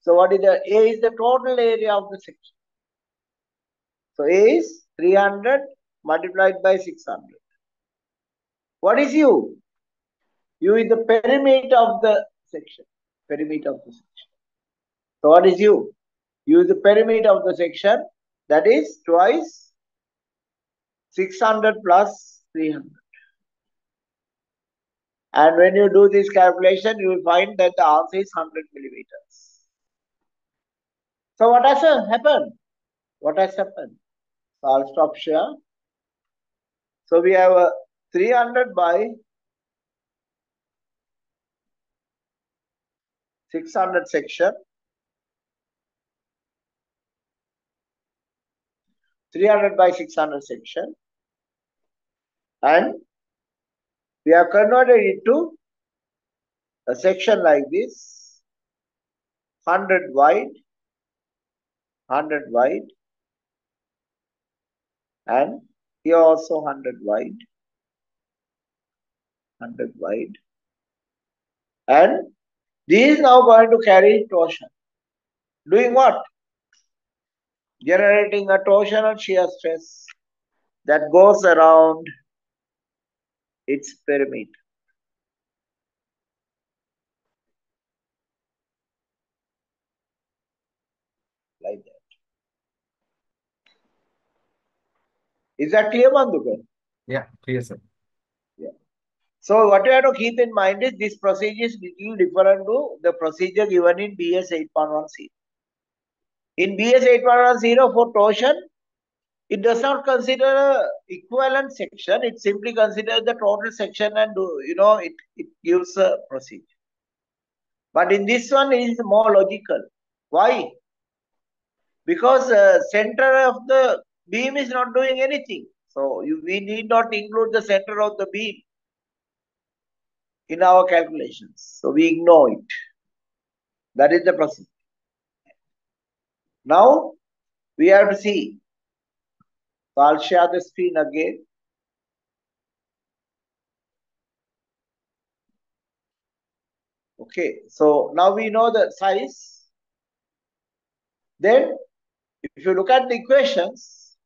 So what is the A is the total area of the section. So A is 300 multiplied by 600. What is U? U is the perimeter of the section. Perimeter of the section. So what is U? U is the perimeter of the section. That is twice 600 plus 300. And when you do this calculation, you will find that the answer is 100 millimeters. So what has happened? What has happened? So I'll stop here. So we have a 300 by 600 section. 300 by 600 section. And we have converted it to a section like this. 100 wide 100 wide. And here also 100 wide 100 wide. And this is now going to carry torsion. Doing what? Generating a torsional shear stress that goes around its perimeter. Like that. Is that clear, Mandukar? Yeah, clear, sir. Yeah. So what you have to keep in mind is this procedure is little different to the procedure given in BS 8110. In BS 8110 for torsion, it does not consider equivalent section. It simply considers the total section and you know it, it gives a procedure. But in this one, it is more logical. Why? Because uh, center of the beam is not doing anything. So you, we need not include the center of the beam in our calculations. So we ignore it. That is the procedure. Now we have to see I'll share the screen again. Okay, so now we know the size. Then, if you look at the equations,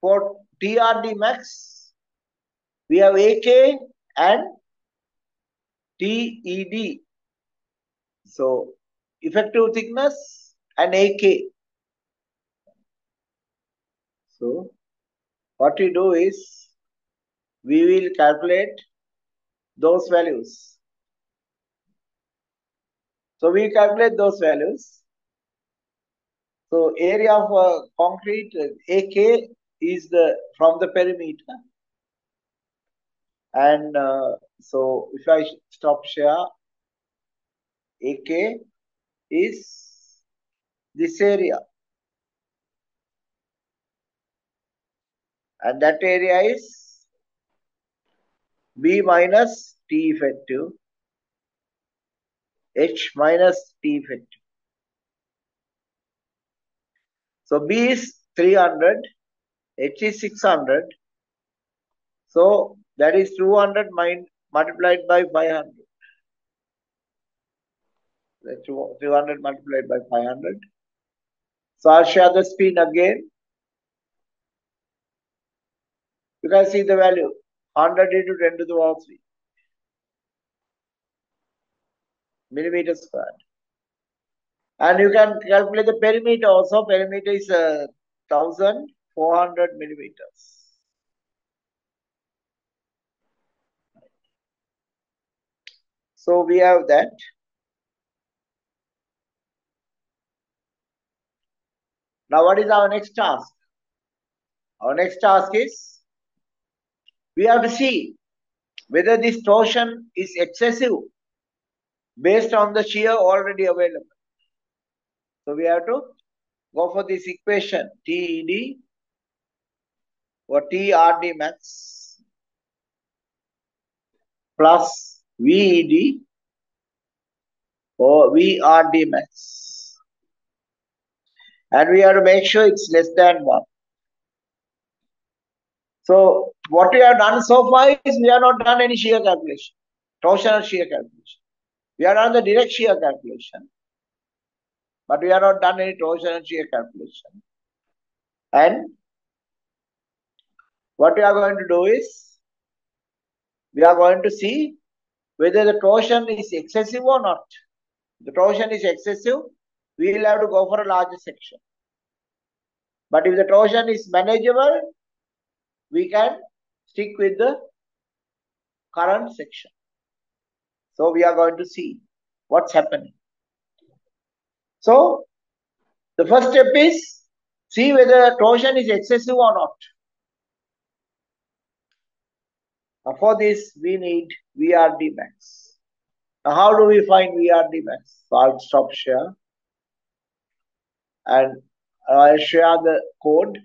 for TRD max, we have AK and TED. So, effective thickness and AK. So, what we do is, we will calculate those values. So, we calculate those values. So area of uh, concrete uh, AK is the from the perimeter. And uh, so if I stop share, AK is this area. And that area is B minus T effective, H minus T effective. So B is 300, H is 600. So that is 200 multiplied by 500. That's 200 multiplied by 500. So I'll share the screen again. You can see the value 100 into 10 to the power 3 millimeter squared. And you can calculate the perimeter also. Perimeter is uh, 1400 millimeters. So we have that. Now what is our next task? Our next task is we have to see whether this torsion is excessive based on the shear already available. So we have to go for this equation TED or TRD max plus VED or VRD max. And we have to make sure it's less than 1. So what we have done so far is we have not done any shear calculation, torsional shear calculation. We have done the direct shear calculation, but we have not done any torsional shear calculation. And what we are going to do is we are going to see whether the torsion is excessive or not. The torsion is excessive, we will have to go for a larger section. But if the torsion is manageable, we can stick with the current section. So we are going to see what's happening. So the first step is see whether torsion is excessive or not. Now for this, we need VRD max. Now how do we find VRD max? So I'll stop share and I'll share the code.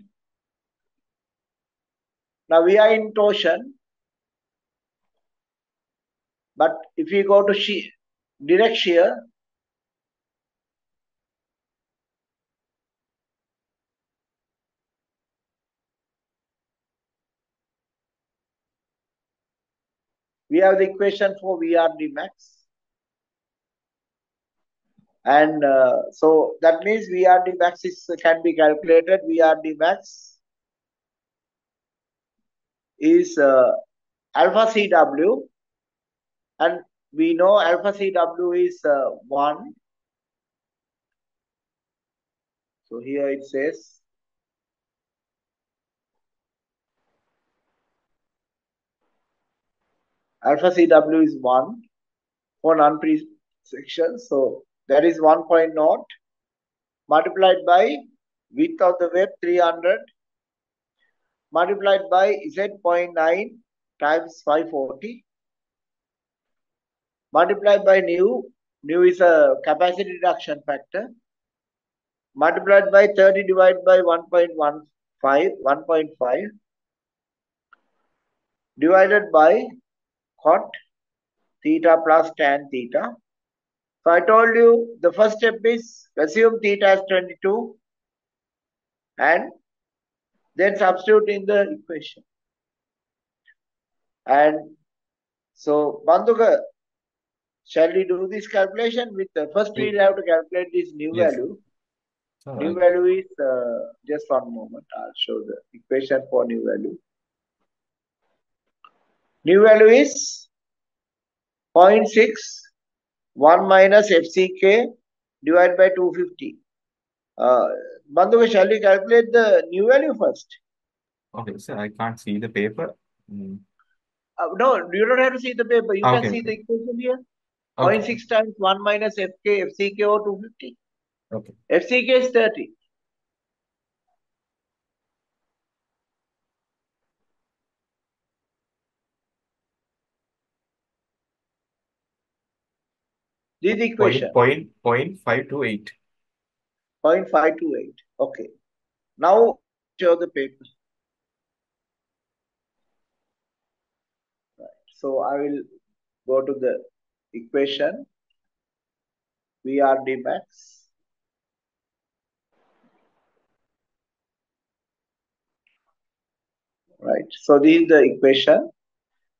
Now we are in torsion, but if we go to shear, direct shear, we have the equation for VRD max. And uh, so that means VRD max is, can be calculated. VRD max is uh, alpha CW and we know alpha CW is uh, 1. So here it says alpha CW is 1 for non-pre section. So that is 1.0 multiplied by width of the web 300 multiplied by Z.9 times 540 multiplied by nu. Nu is a capacity reduction factor multiplied by 30 divided by 1.15 1.5 divided by cot theta plus tan theta. So I told you the first step is assume theta as 22 and then substitute in the equation. And so Bandhuka, shall we do this calculation with the first we'll have to calculate this nu Yes. value. All Nu right. value is uh, just one moment. I'll show the equation for nu value. Nu value is 0.6 1 minus FCK divided by 250. Uh, Bandhuka, shall we calculate the nu value first? Okay, so I can't see the paper. Mm, Uh, no, you don't have to see the paper. You Ah, can see the equation here. Okay, 0.6 times 1 minus FK, FCK or 250. okay. FCK is 30. This is the equation. Point, point, point five two eight. 0.528. Okay. Now show the paper. Right. So I will go to the equation. VRD max. Right. So this is the equation.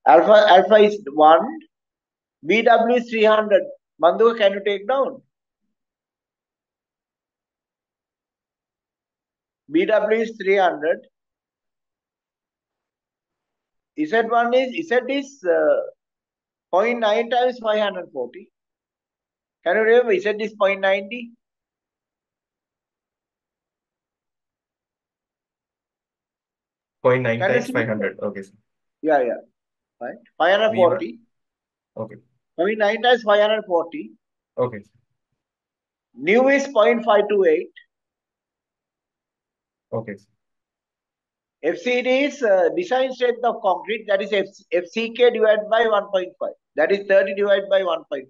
Alpha alpha is 1. BW is 300. Mandu, can you take down? BW is 300. Z1 is, Z is uh, 0.9 times 540. Can you remember Z is 0.90? Point nine times five hundred. Okay. sir. Yeah, yeah. Right. 540. Okay. 0.9 times 540. Okay. Nu is 0.528. Okay. FCD is uh, design strength of concrete. That is F FCK divided by 1.5. That is 30 divided by 1.5.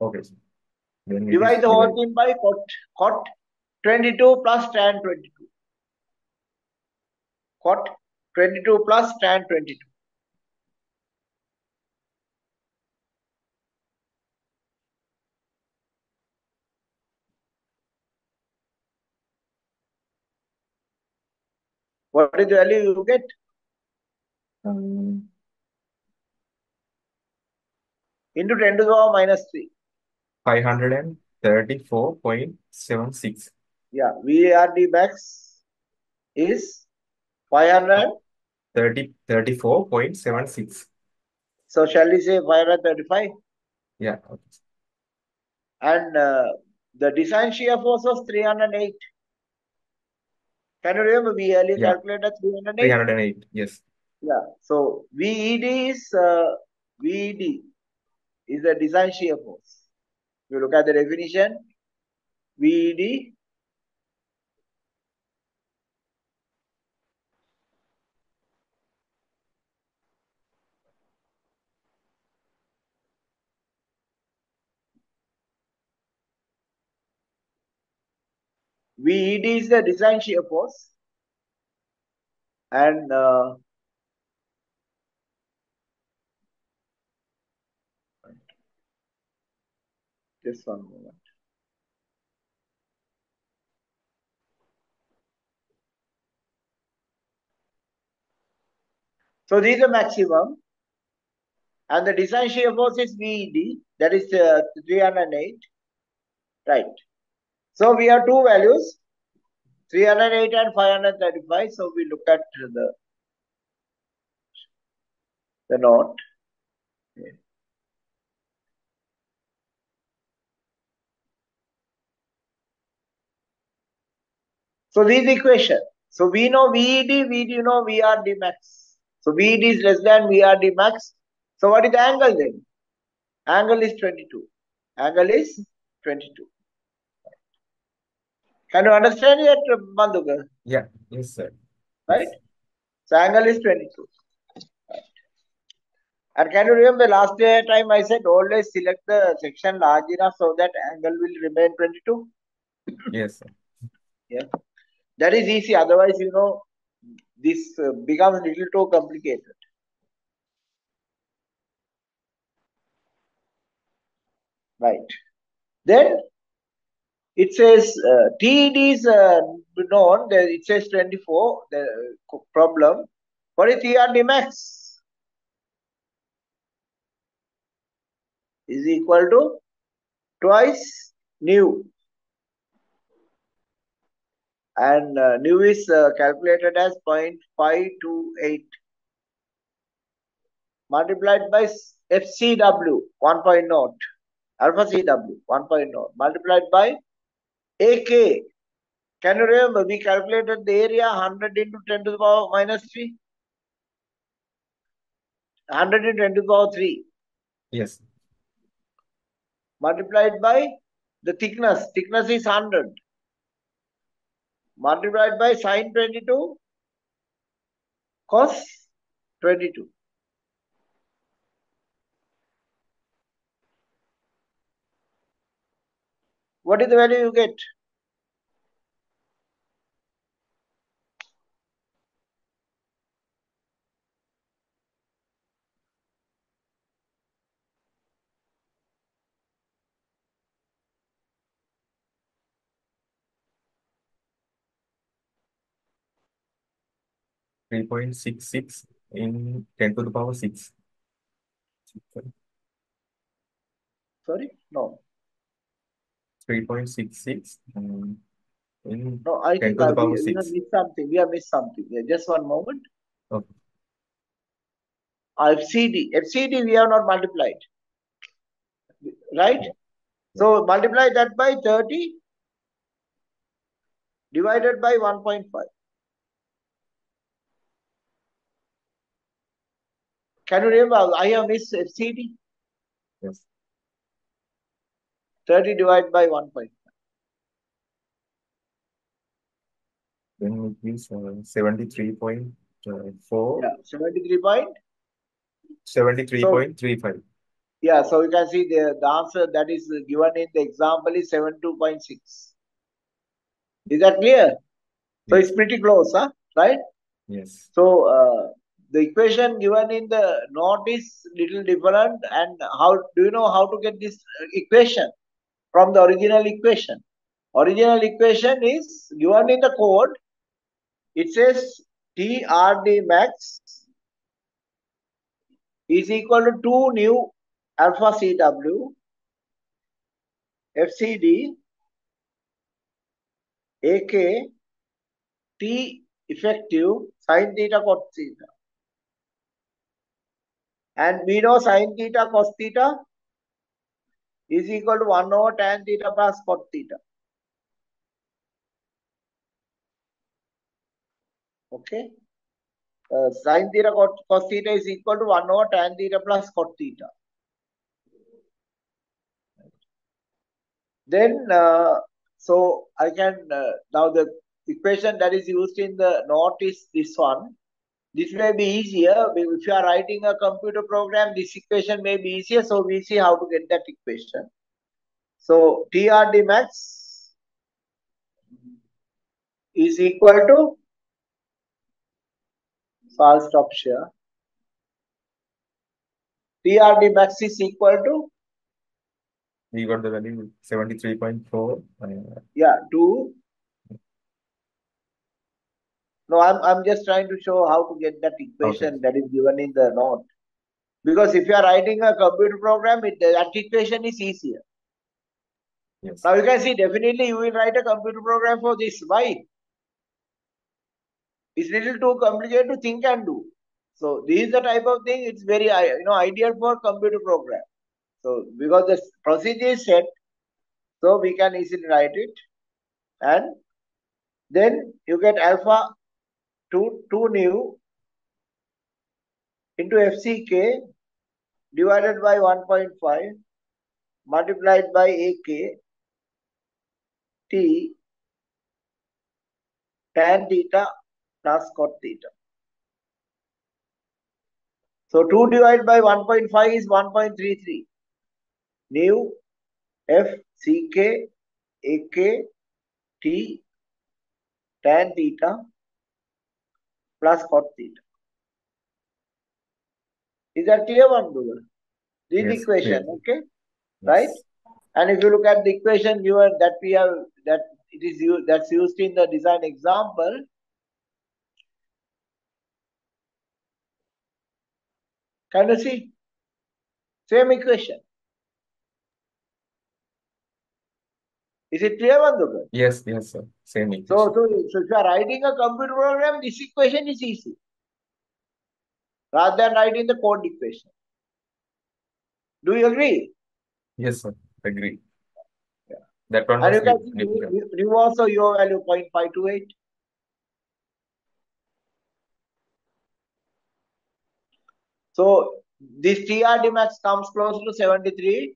Okay. Then is Divide the whole thing by cot, cot 22 plus tan 22. Cot 22 plus tan 22. What is the value you get? Um, Into 10 to the power minus 3. five hundred and thirty-four point seven six. Yeah, VRD max is 500. Thirty thirty-four point seven six. So shall we say 535? Yeah. Okay. And uh, the design shear force was 308. Can you remember we earlier Yeah. calculated 308? Three hundred and eight. Yes. Yeah. So VED is uh, VED is the design shear force. If you look at the definition, VED VED is the design shear force, and uh, just one moment. So this is the maximum, and the design shear force is VED, that is uh, 308, right? So we have two values, 308 and 535. So we look at the the note. So this is equation. So we know VED, we do know VRD max. So VED is less than VRD max. So what is the angle then? Angle is 22. Angle is 22. Can you understand it, Manduka? Yeah. Yes, sir. Right? Yes. So angle is 22. Right. And can you remember last time I said always select the section large enough so that angle will remain 22? Yes, sir. Yeah. That is easy. Otherwise, you know, this uh, becomes a little too complicated. Right. Then it says uh, is uh, known, that it says 24, the problem. What is TRD max? Is equal to twice nu. And uh, nu is uh, calculated as 0.528 multiplied by FCW 1.0 alpha CW 1.0 multiplied by AK. Can you remember we calculated the area 100 into 10 to the power minus 3? 100 into 10 to the power 3 Yes. multiplied by the thickness. Thickness is 100 multiplied by sine 22 cos 22. What is the value you get? Three point six six in ten to the power six. Sorry? No. Three point six six um, in No, I 10 think to the power we, we have six. missed something. We have missed something. Yeah, just one moment. Okay. Uh, FCD. FCD we have not multiplied. Right? Yeah. So multiply that by 30 divided by 1.5. Can you remember? I have missed FCD. Yes. 30 divided by 1.5. Then it means uh, seventy-three point uh, four, Yeah, 73 point. seventy-three point three five. Yeah, so you can see the, the answer that is given in the example is 72.6. Is that clear? So it's pretty close, huh? Right? Yes. So uh, the equation given in the note is little different. And how do you know how to get this equation from the original equation? Original equation is given in the code. It says TRD max is equal to 2 nu alpha CW FCD AK T effective sine theta cos theta. And we know sine theta cos theta is equal to 1 over tan theta plus cot theta. Okay. Uh, sin theta cot, cos theta is equal to 1 over tan theta plus cot theta. Then, uh, so I can, uh, now the equation that is used in the note is this one. This may be easier. If you are writing a computer program, this equation may be easier. So we see how to get that equation. So TRD max is equal to, so I'll stop here. TRD max is equal to, We got the value seventy-three point four. Uh, yeah, 2 No, I'm I'm just trying to show how to get that equation Okay. that is given in the note. Because if you are writing a computer program, it, that equation is easier. yes. Now you can see definitely you will write a computer program for this. Why? It's little too complicated to think and do. So this is the type of thing. It's very you know ideal for computer program. So because the procedure is set, so we can easily write it, and then you get alpha two two nu into FCK divided by 1.5 multiplied by AK T tan theta plus cot theta. So 2 divided by 1.5 is 1.33. Nu F CK AK T tan theta plus cot theta. Is that clear, one? This Yes, equation, okay? Right? And if you look at the equation given that we have that it is used that's used in the design example, can you see? Same equation. Is it clear, Vandhuka? Yes, yes, sir. Same. So, so, so if you are writing a computer program, this equation is easy. Rather than writing the code equation. Do you agree? Yes, sir. Agree. Yeah. That one And you can new- see new- you also your value 0.528. So this TRD max comes close to 73.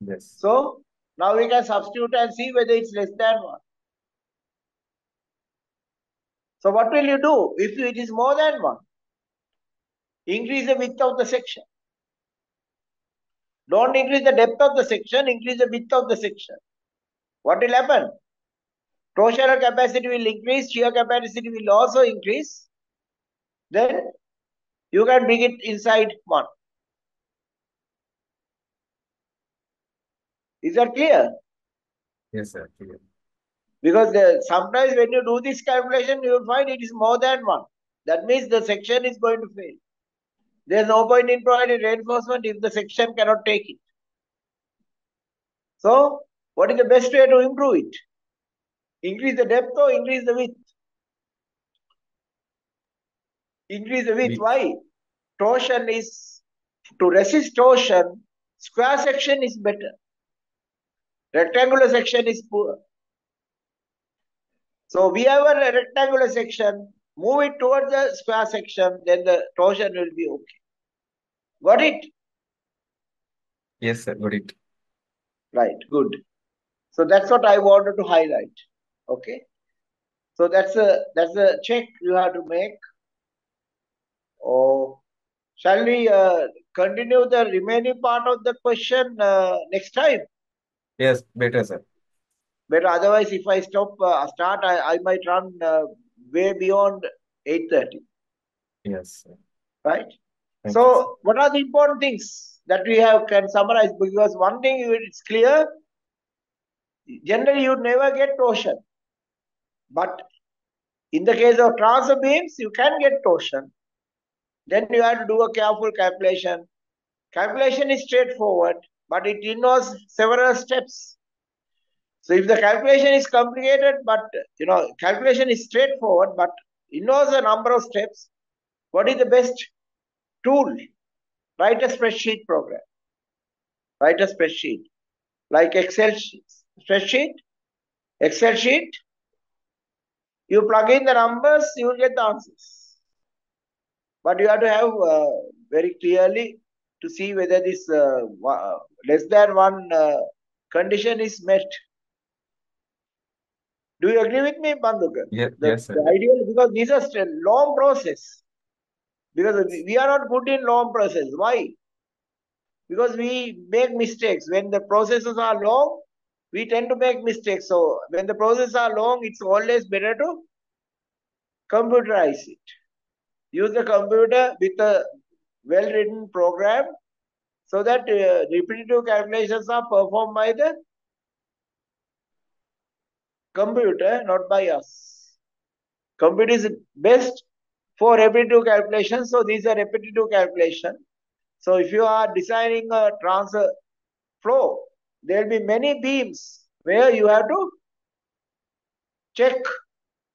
Yes. So now we can substitute and see whether it's less than 1. So what will you do if it is more than 1? Increase the width of the section. Don't increase the depth of the section, increase the width of the section. What will happen? Torsional capacity will increase, shear capacity will also increase. Then you can bring it inside one. Is that clear? Yes, sir. Clear. Because the, sometimes when you do this calculation, you will find it is more than one. That means the section is going to fail. There is no point in providing reinforcement if the section cannot take it. So, what is the best way to improve it? Increase the depth or increase the width? Increase the width. Width. Why? Torsion is, to resist torsion, square section is better. Rectangular section is poor. So we have a rectangular section, move it towards the square section, then the torsion will be okay. Got it? Yes, sir. Got it. Right, good. So that's what I wanted to highlight. Okay. So that's a that's a check you have to make. Or shall we uh, continue the remaining part of the question uh, next time? Yes, better, sir. But otherwise, if I stop uh, start, I, I might run uh, way beyond 8:30. Yes, sir. Right. Thank you, So, what are the important things that we have can summarize? Because one thing it's clear, generally you never get torsion, but in the case of transfer beams, you can get torsion. Then you have to do a careful calculation. Calculation is straightforward, but it involves several steps. So if the calculation is complicated, but you know, calculation is straightforward, but involves a number of steps, what is the best tool? Write a spreadsheet program. Write a spreadsheet. Like Excel sheet- spreadsheet, Excel sheet. You plug in the numbers, you will get the answers. But you have to have uh, very clearly to see whether this uh, less than one uh, condition is met. Do you agree with me, Bandhuka? Yes, The, yes, sir. the ideal because these are still long process. Because we are not good in long process. Why? Because we make mistakes. When the processes are long, we tend to make mistakes. So when the processes are long, it's always better to computerize it. Use the computer with a well-written program so that uh, repetitive calculations are performed by the computer, not by us. Computer is best for repetitive calculations. So these are repetitive calculation. So if you are designing a transfer floor, there will be many beams where you have to check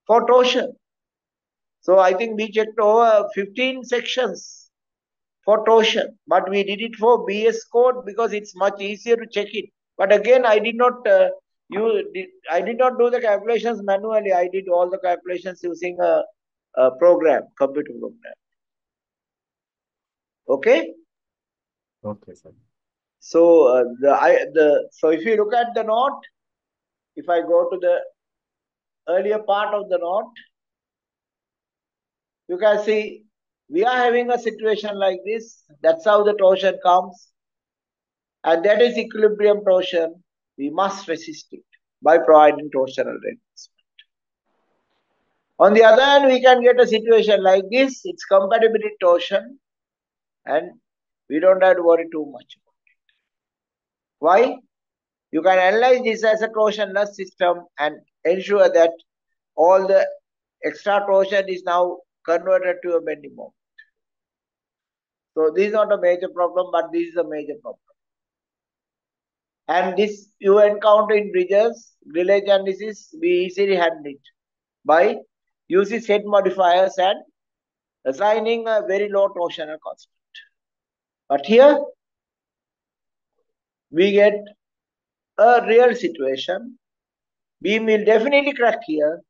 for torsion. So I think we checked over 15 sections for torsion, but we did it for BS code because it's much easier to check it. But again, I did not uh, you did, I did not do the calculations manually. I did all the calculations using a, a program, computer program. Okay. Okay, sir. So uh, the I the so if you look at the note, if I go to the earlier part of the note, you can see we are having a situation like this. That's how the torsion comes, and that is equilibrium torsion. We must resist it by providing torsional reinforcement. On the other hand, we can get a situation like this. It's compatibility torsion, and we don't have to worry too much. about it. Why? You can analyze this as a torsionless system and ensure that all the extra torsion is now converted to a bending moment. So this is not a major problem, but this is a major problem. And this you encounter in bridges, grillage analysis, we easily handle it by using set modifiers and assigning a very low torsional constant. But here we get a real situation. Beam will definitely crack here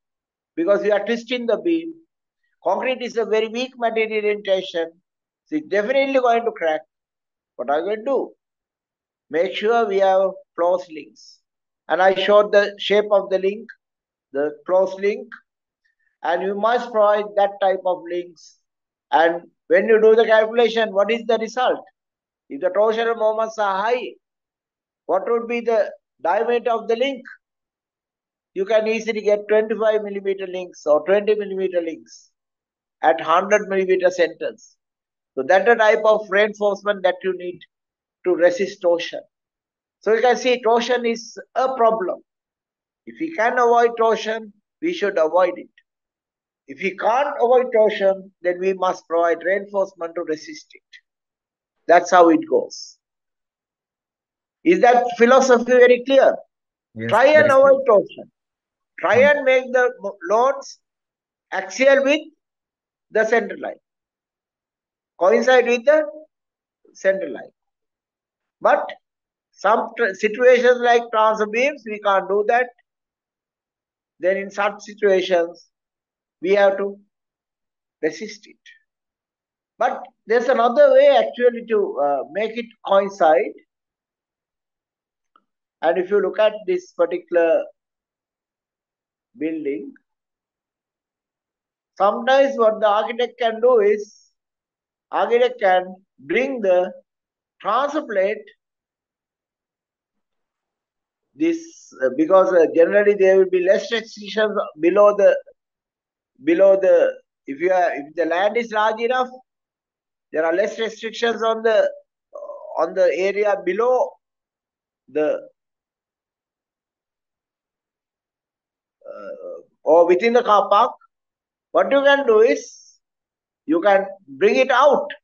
because we are twisting the beam. Concrete is a very weak material in tension. So it's definitely going to crack. What are we going to do? Make sure we have close links. And I showed the shape of the link, the close link. And you must provide that type of links. And when you do the calculation, what is the result? If the torsional moments are high, what would be the diameter of the link? You can easily get 25 millimeter links or 20 millimeter links at 100 millimeter centers. So that's the type of reinforcement that you need to resist torsion. So you can see torsion is a problem. If we can avoid torsion, we should avoid it. If we can't avoid torsion, then we must provide reinforcement to resist it. That's how it goes. Is that philosophy very clear? Yes, Try and avoid clear. torsion. Try and hmm. make the loads axial with the center line. Coincide with the center line. But some situations like transfer beams, we can't do that. Then in such situations, we have to resist it. But there's another way actually to uh, make it coincide. And if you look at this particular building, sometimes what the architect can do is architect can bring the transfer plate this uh, because uh, generally there will be less restrictions below the below the if you are if the land is large enough there are less restrictions on the on the area below the uh, or within the car park. What you can do is you can bring it out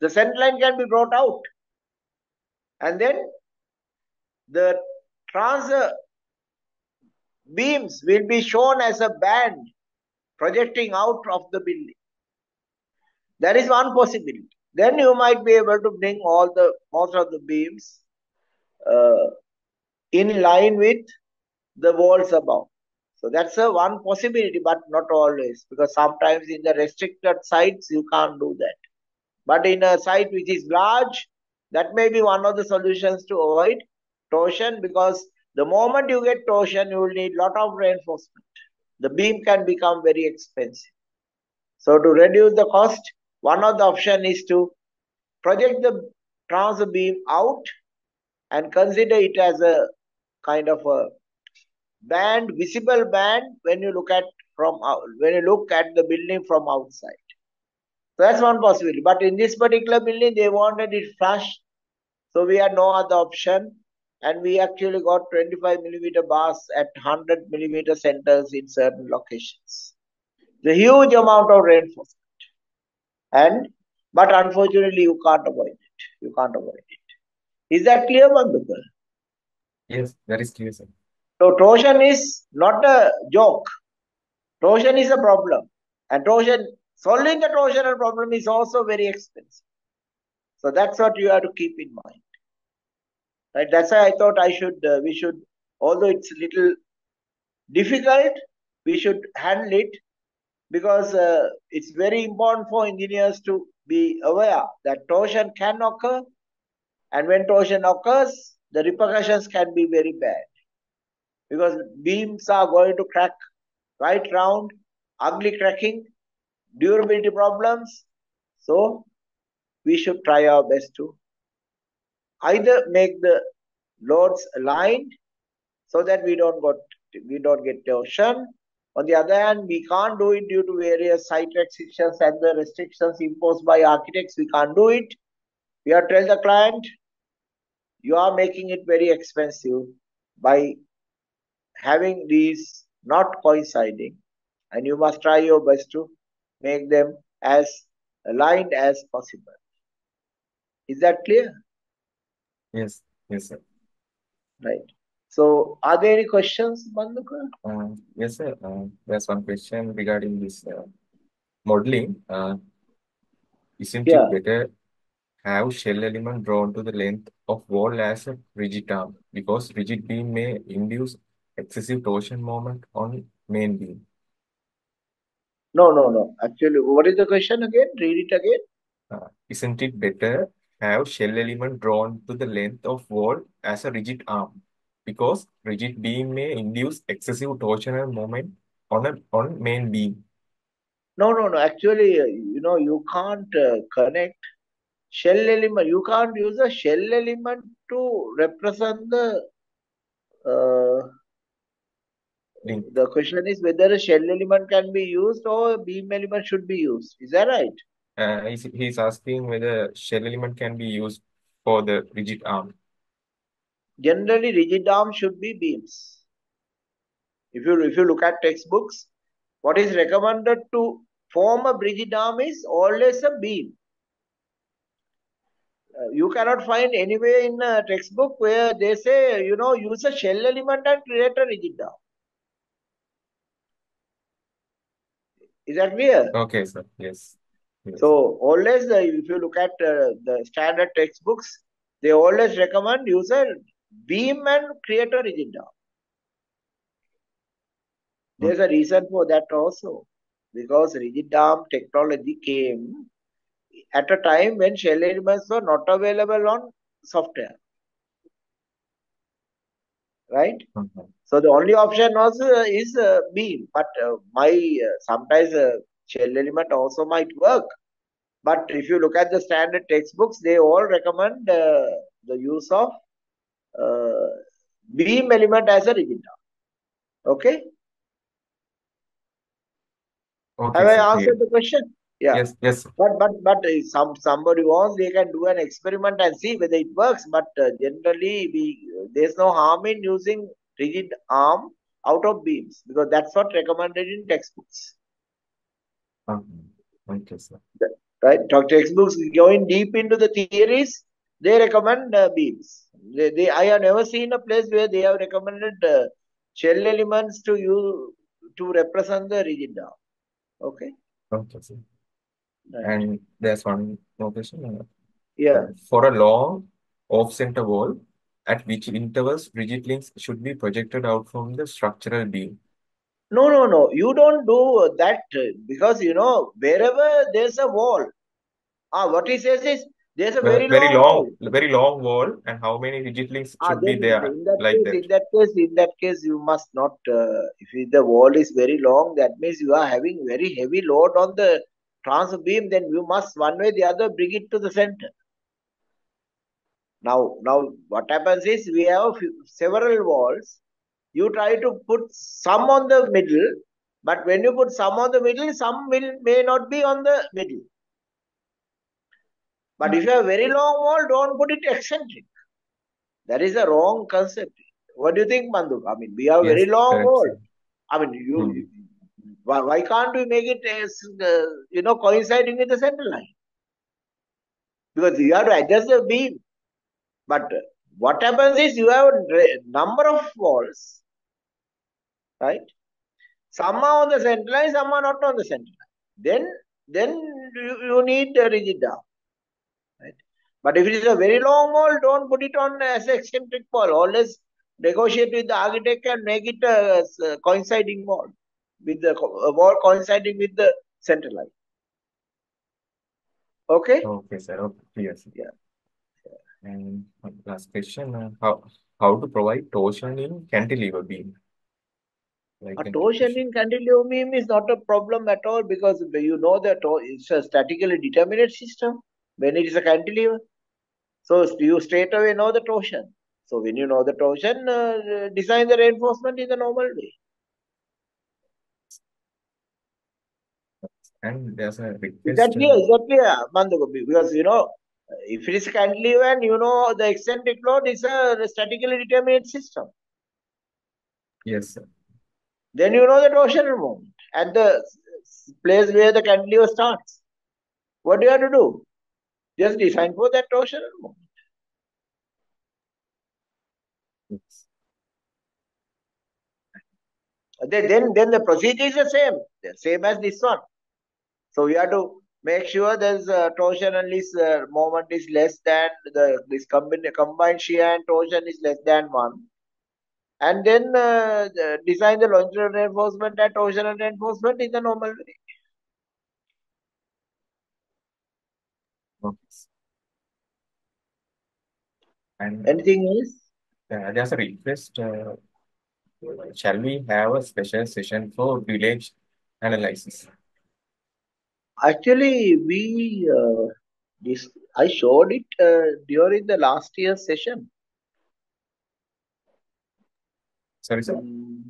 the center line can be brought out and then the transfer beams will be shown as a band projecting out of the building. That is one possibility. Then you might be able to bring all the most of the beams uh, in line with the walls above. So that's a one possibility, but not always, because sometimes in the restricted sites you can't do that. But in a site which is large, that may be one of the solutions to avoid torsion because the moment you get torsion, you will need lot of reinforcement. The beam can become very expensive. So to reduce the cost, one of the option is to project the transfer beam out and consider it as a kind of a band, visible band when you look at from when you look at the building from outside. So that's one possibility. But in this particular building, they wanted it flush, so we had no other option, and we actually got 25 millimeter bars at 100 millimeter centers in certain locations. The huge amount of reinforcement, and but unfortunately, you can't avoid it. You can't avoid it. Is that clear, Bandhukar? Yes, that is clear, sir. So torsion is not a joke. Torsion is a problem, and torsion solving the torsional problem is also very expensive. So that's what you have to keep in mind. Right? That's why I thought I should uh, we should although it's a little difficult, we should handle it because uh, it's very important for engineers to be aware that torsion can occur, and when torsion occurs, the repercussions can be very bad because beams are going to crack right round, ugly cracking, durability problems. So we should try our best to either make the loads aligned so that we don't got we don't get torsion. On the other hand, we can't do it due to various site restrictions and the restrictions imposed by architects. We can't do it. We are to tell the client, you are making it very expensive by having these not coinciding, and you must try your best to make them as aligned as possible. Is that clear? Yes, yes, sir. Right. So, are there any questions, Bandhukar? Uh, yes, sir. Uh, there's one question regarding this uh, modeling. Uh, isn't Yeah. it better have shell element drawn to the length of wall as a rigid arm because rigid beam may induce excessive torsion moment on main beam. No, no, no. Actually, what is the question again? Read it again. Uh, isn't it better have shell element drawn to the length of wall as a rigid arm because rigid beam may induce excessive torsional moment on a on main beam. No, no, no. Actually, you know, you can't uh, connect shell element. You can't use a shell element to represent the. Uh, Link. the question is whether a shell element can be used or a beam element should be used. Is that right? Uh, he's, he's asking whether shell element can be used for the rigid arm. Generally, rigid arm should be beams. If you if you look at textbooks, what is recommended to form a rigid arm is always a beam. Uh, you cannot find anywhere in a textbook where they say, you know, use a shell element and create a rigid arm. Is that clear? Okay, sir. Yes. Yes. So always, uh, if you look at uh, the standard textbooks, they always recommend use a beam and create a rigid arm. There's a reason for that also, because rigid arm technology came at a time when shell elements were not available on software. Right? Mhm. So the only option was uh, is uh, beam, but uh, my uh, sometimes uh, shell element also might work. But if you look at the standard textbooks, they all recommend uh, the use of uh, beam element as a rigid arm. Okay, Okay, have I sir. Clear. answered the question? Yeah. Yes, yes. sir. But but but if some somebody wants, they can do an experiment and see whether it works. But uh, generally, we there's no harm in using rigid arm out of beams because that's what recommended in textbooks. Mhm. Okay, sir. Right? Talk textbooks going deep into the theories, they recommend uh, beams. They, they I have never seen a place where they have recommended uh, shell elements to use to represent the rigid arm. Okay. Okay, sir. Right. And there's one more question. Uh, Yeah. For a long off-center wall, at which intervals rigid links should be projected out from the structural beam? No, no, no. You don't do that uh, because you know wherever there's a wall. Ah, what he says is there's a very very long long, very long wall, and how many rigid links Ah, should be there in that like case, that? in that case, in that case, you must not. Uh, if the wall is very long, that means you are having very heavy load on the transfer beam. Then you must one way or the other bring it to the center. Now, now what happens is we have few- several walls. You try to put some on the middle, but when you put some on the middle, some will may not be on the middle. But if you have very long wall, don't put it eccentric. That is a wrong concept. What do you think, Manduk? I mean, we have Yes, very long correct, wall. I mean, you, Hmm. Why, why can't we make it as uh, you know coinciding with the center line? Because you have to adjust the beam. But what happens is you have a number of walls, right? Some are on the center line, some are not on the center line. Then, then you, you need a rigid arm, right? But if it is a very long wall, don't put it on as eccentric wall. Always negotiate with the architect and make it a, a coinciding wall with the wall coinciding with the center line. Okay? Okay, sir. Okay, clear, sir. Yeah. And one last question, uh, how how to provide torsion in cantilever beam? Like A torsion in cantilever beam is not a problem at all because you know that it's a statically determinate system when it is a cantilever. So you straight away know the torsion. So when you know the torsion, uh, design the reinforcement in the normal way. And there's a request. that clear? Is that clear, Mandagopi? Because you know, if it is a cantilever and you know the eccentric load is a statically determined system, yes, sir. then you know the torsional moment at the place where the cantilever starts. What do you have to do? Just design for that torsional moment. Yes. Then, then, then the procedure is the same, the same as this one. So we have to make sure there's a torsional is uh, moment is less than the this combined combined shear and torsion is less than one, and then uh, design the longitudinal reinforcement and torsional reinforcement in the normal way. Okay. And Anything else? uh, there's a request. Uh, shall we have a special session for grillage analysis? Actually, we uh, This I showed it uh, during the last year's session. Sorry, sir. Mm,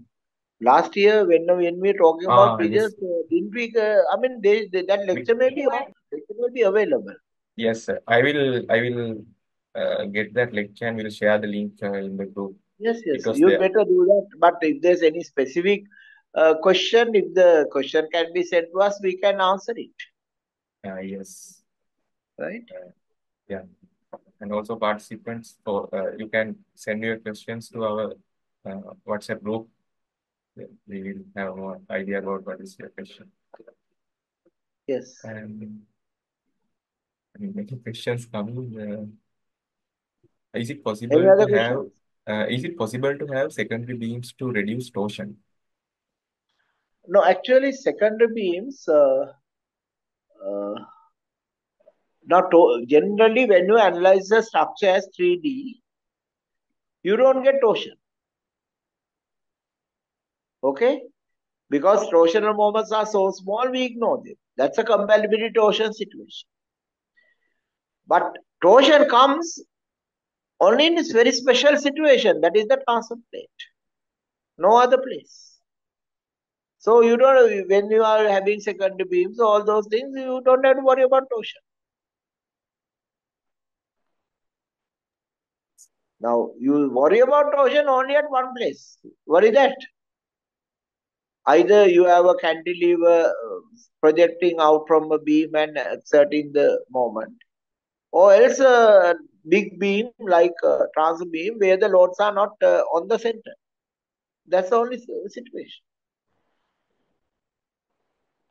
last year when when we were talking Ah, about yes. figures, uh, didn't we? Uh, I mean, they, they, that lecture may be on, lecture may be available. Yes, sir. I will I will uh, get that lecture and will share the link uh, in the group. Yes, yes, was you better do that. But if there's any specific uh, question, if the question can be sent to us, we can answer it, Uh, yes. right? Yeah. And also participants for uh, you can send your questions to our uh, WhatsApp group. We will have more idea about what is your question. Yes. And I mean, many questions coming. Uh, is it possible to have questions? uh, is it possible to have secondary beams to reduce torsion? No, actually, secondary beams. Uh, uh, now, to, generally, when you analyze the structure as 3D, you don't get torsion. Okay? Because torsional moments are so small, we ignore them. That's a compatibility torsion situation. But torsion comes only in this very special situation, that is the transfer plate. No other place. So you don't when you are having secondary beams, all those things, you don't have to worry about torsion. Now you worry about torsion only at one place. Worry that. Either you have a cantilever uh, projecting out from a beam and exerting the moment, or else a big beam like a transfer beam where the loads are not uh, on the center. That's the only situation.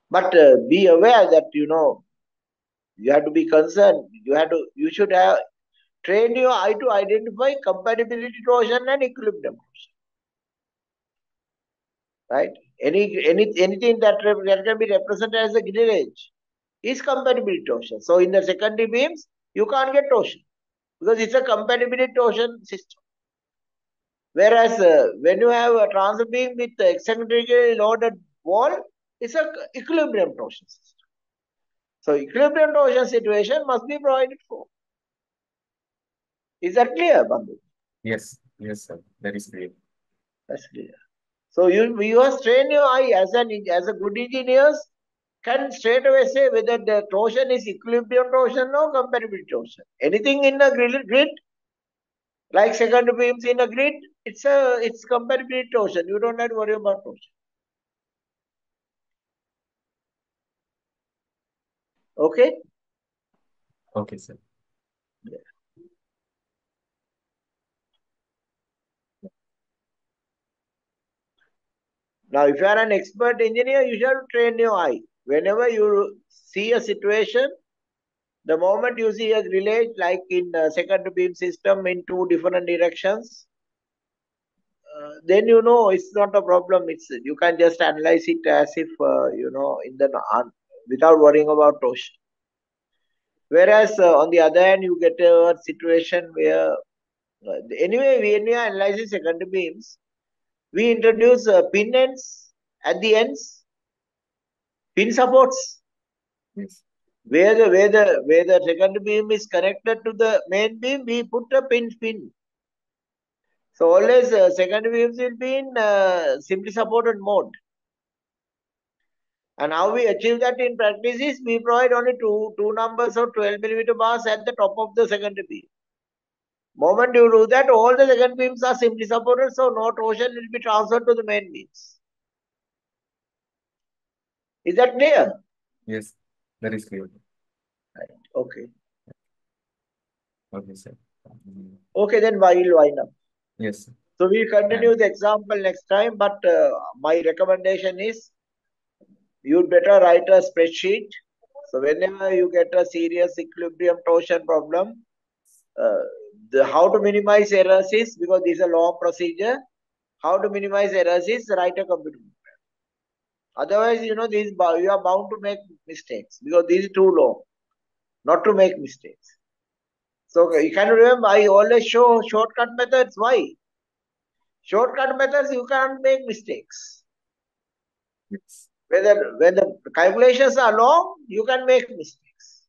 But uh, be aware that you know you have to be concerned. You have to. You should have train your eye to identify compatibility torsion and equilibrium torsion. Right? Any any anything that that can be represented as a grillage is compatibility torsion. So in the secondary beams, you can't get torsion because it's a compatibility torsion system. Whereas uh, when you have a transfer beam with eccentrically loaded wall, it's a equilibrium torsion system. So equilibrium torsion situation must be provided for. Is that clear, Bandhu? Yes, yes, sir. That is clear. That's clear. So you you must train your eye as an as a good engineers can straight away say whether the torsion is equilibrium torsion or compatibility torsion. Anything in a grid, grid like secondary beams in a grid, it's a it's compatibility torsion. You don't have to worry about torsion. Okay. Okay, sir. Yeah. Now, if you are an expert engineer, you should train your eye. Whenever you see a situation, the moment you see a relay, like in a secondary beam system in two different directions, uh, then you know it's not a problem. It's you can just analyze it as if uh, you know in the uh, without worrying about torsion. Whereas uh, on the other hand, you get a situation where uh, anyway when we are analyzing secondary beams, we introduce uh, pin ends at the ends, pin supports. Yes. Where the where the where the secondary beam is connected to the main beam, we put a pin pin. So always uh, secondary beams will be in uh, simply supported mode. And how we achieve that in practice is we provide only two two numbers of 12 millimeter bars at the top of the secondary beam. Moment you do that, all the second beams are simply supported, so no torsion will be transferred to the main beams. Is that clear? Yes, that is clear. Right. Okay. Okay, sir. Okay, then why will wind up? Yes. Sir. So we'll continue the example next time, but uh, my recommendation is you'd better write a spreadsheet. So whenever you get a serious equilibrium torsion problem, uh, the how to minimize errors is because this is a long procedure. How to minimize errors is write a computer program. Otherwise, you know, this you are bound to make mistakes because this is too long, not to make mistakes. So you can remember, I always show shortcut methods. Why? Shortcut methods you can't make mistakes. Yes. Whether when the calculations are long, you can make mistakes.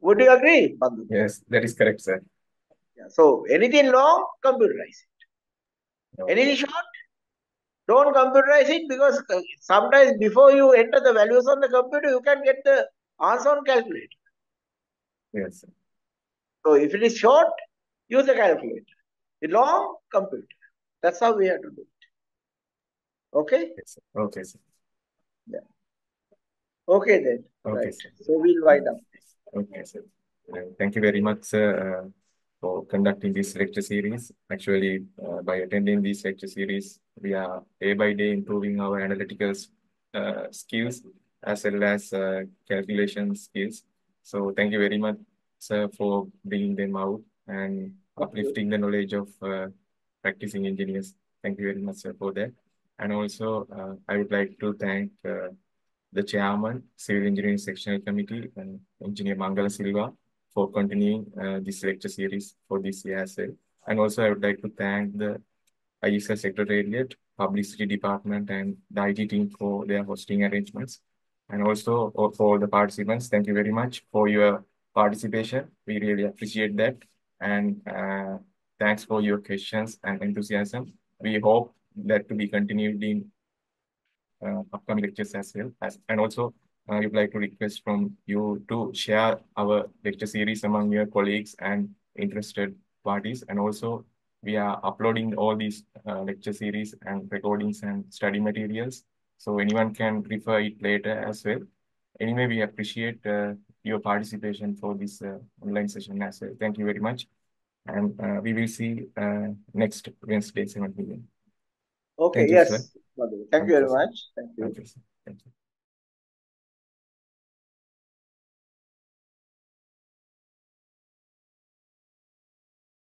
Would you agree, Bandhu? Yes, that is correct, sir. Yeah. So anything long, computerize it. Okay. Anything short, don't computerize it because sometimes before you enter the values on the computer, you can get the answer on calculator. Yes, sir. So if it is short, use the calculator. If long, computer. That's how we have to do it. Okay? Yes, sir. Okay, sir. Yeah. Okay then. Okay, Right. sir. So we'll wind up. Okay, sir. Thank you very much, sir, uh, for conducting this lecture series. Actually, uh, by attending this lecture series, we are day by day improving our analytical uh, skills as well as uh, calculation skills. So thank you very much, sir, for bringing them out and uplifting the knowledge of uh, practicing engineers. Thank you very much, sir, for that. And also, uh, I would like to thank uh, the chairman, Civil Engineering Sectional Committee, and Engineer Mangala Silva for continuing uh, this lecture series for this year as well. And also, I would like to thank the IESL Secretariat, Publicity Department, and the IT team for their hosting arrangements. And also for for the participants, thank you very much for your participation. We really appreciate that. And uh, thanks for your questions and enthusiasm. We hope that to be continued in uh, upcoming lectures as well. As, and also, uh, we would like to request from you to share our lecture series among your colleagues and interested parties. And also, we are uploading all these uh, lecture series and recordings and study materials. So anyone can refer it later as well. Anyway, we appreciate uh, your participation for this uh, online session as well. Thank you very much. And uh, we will see uh, next Wednesday, 7 p.m. Okay, Thank yes. Madhu. Thank Thank you very you, much. Thank you. Thank you. Thank you.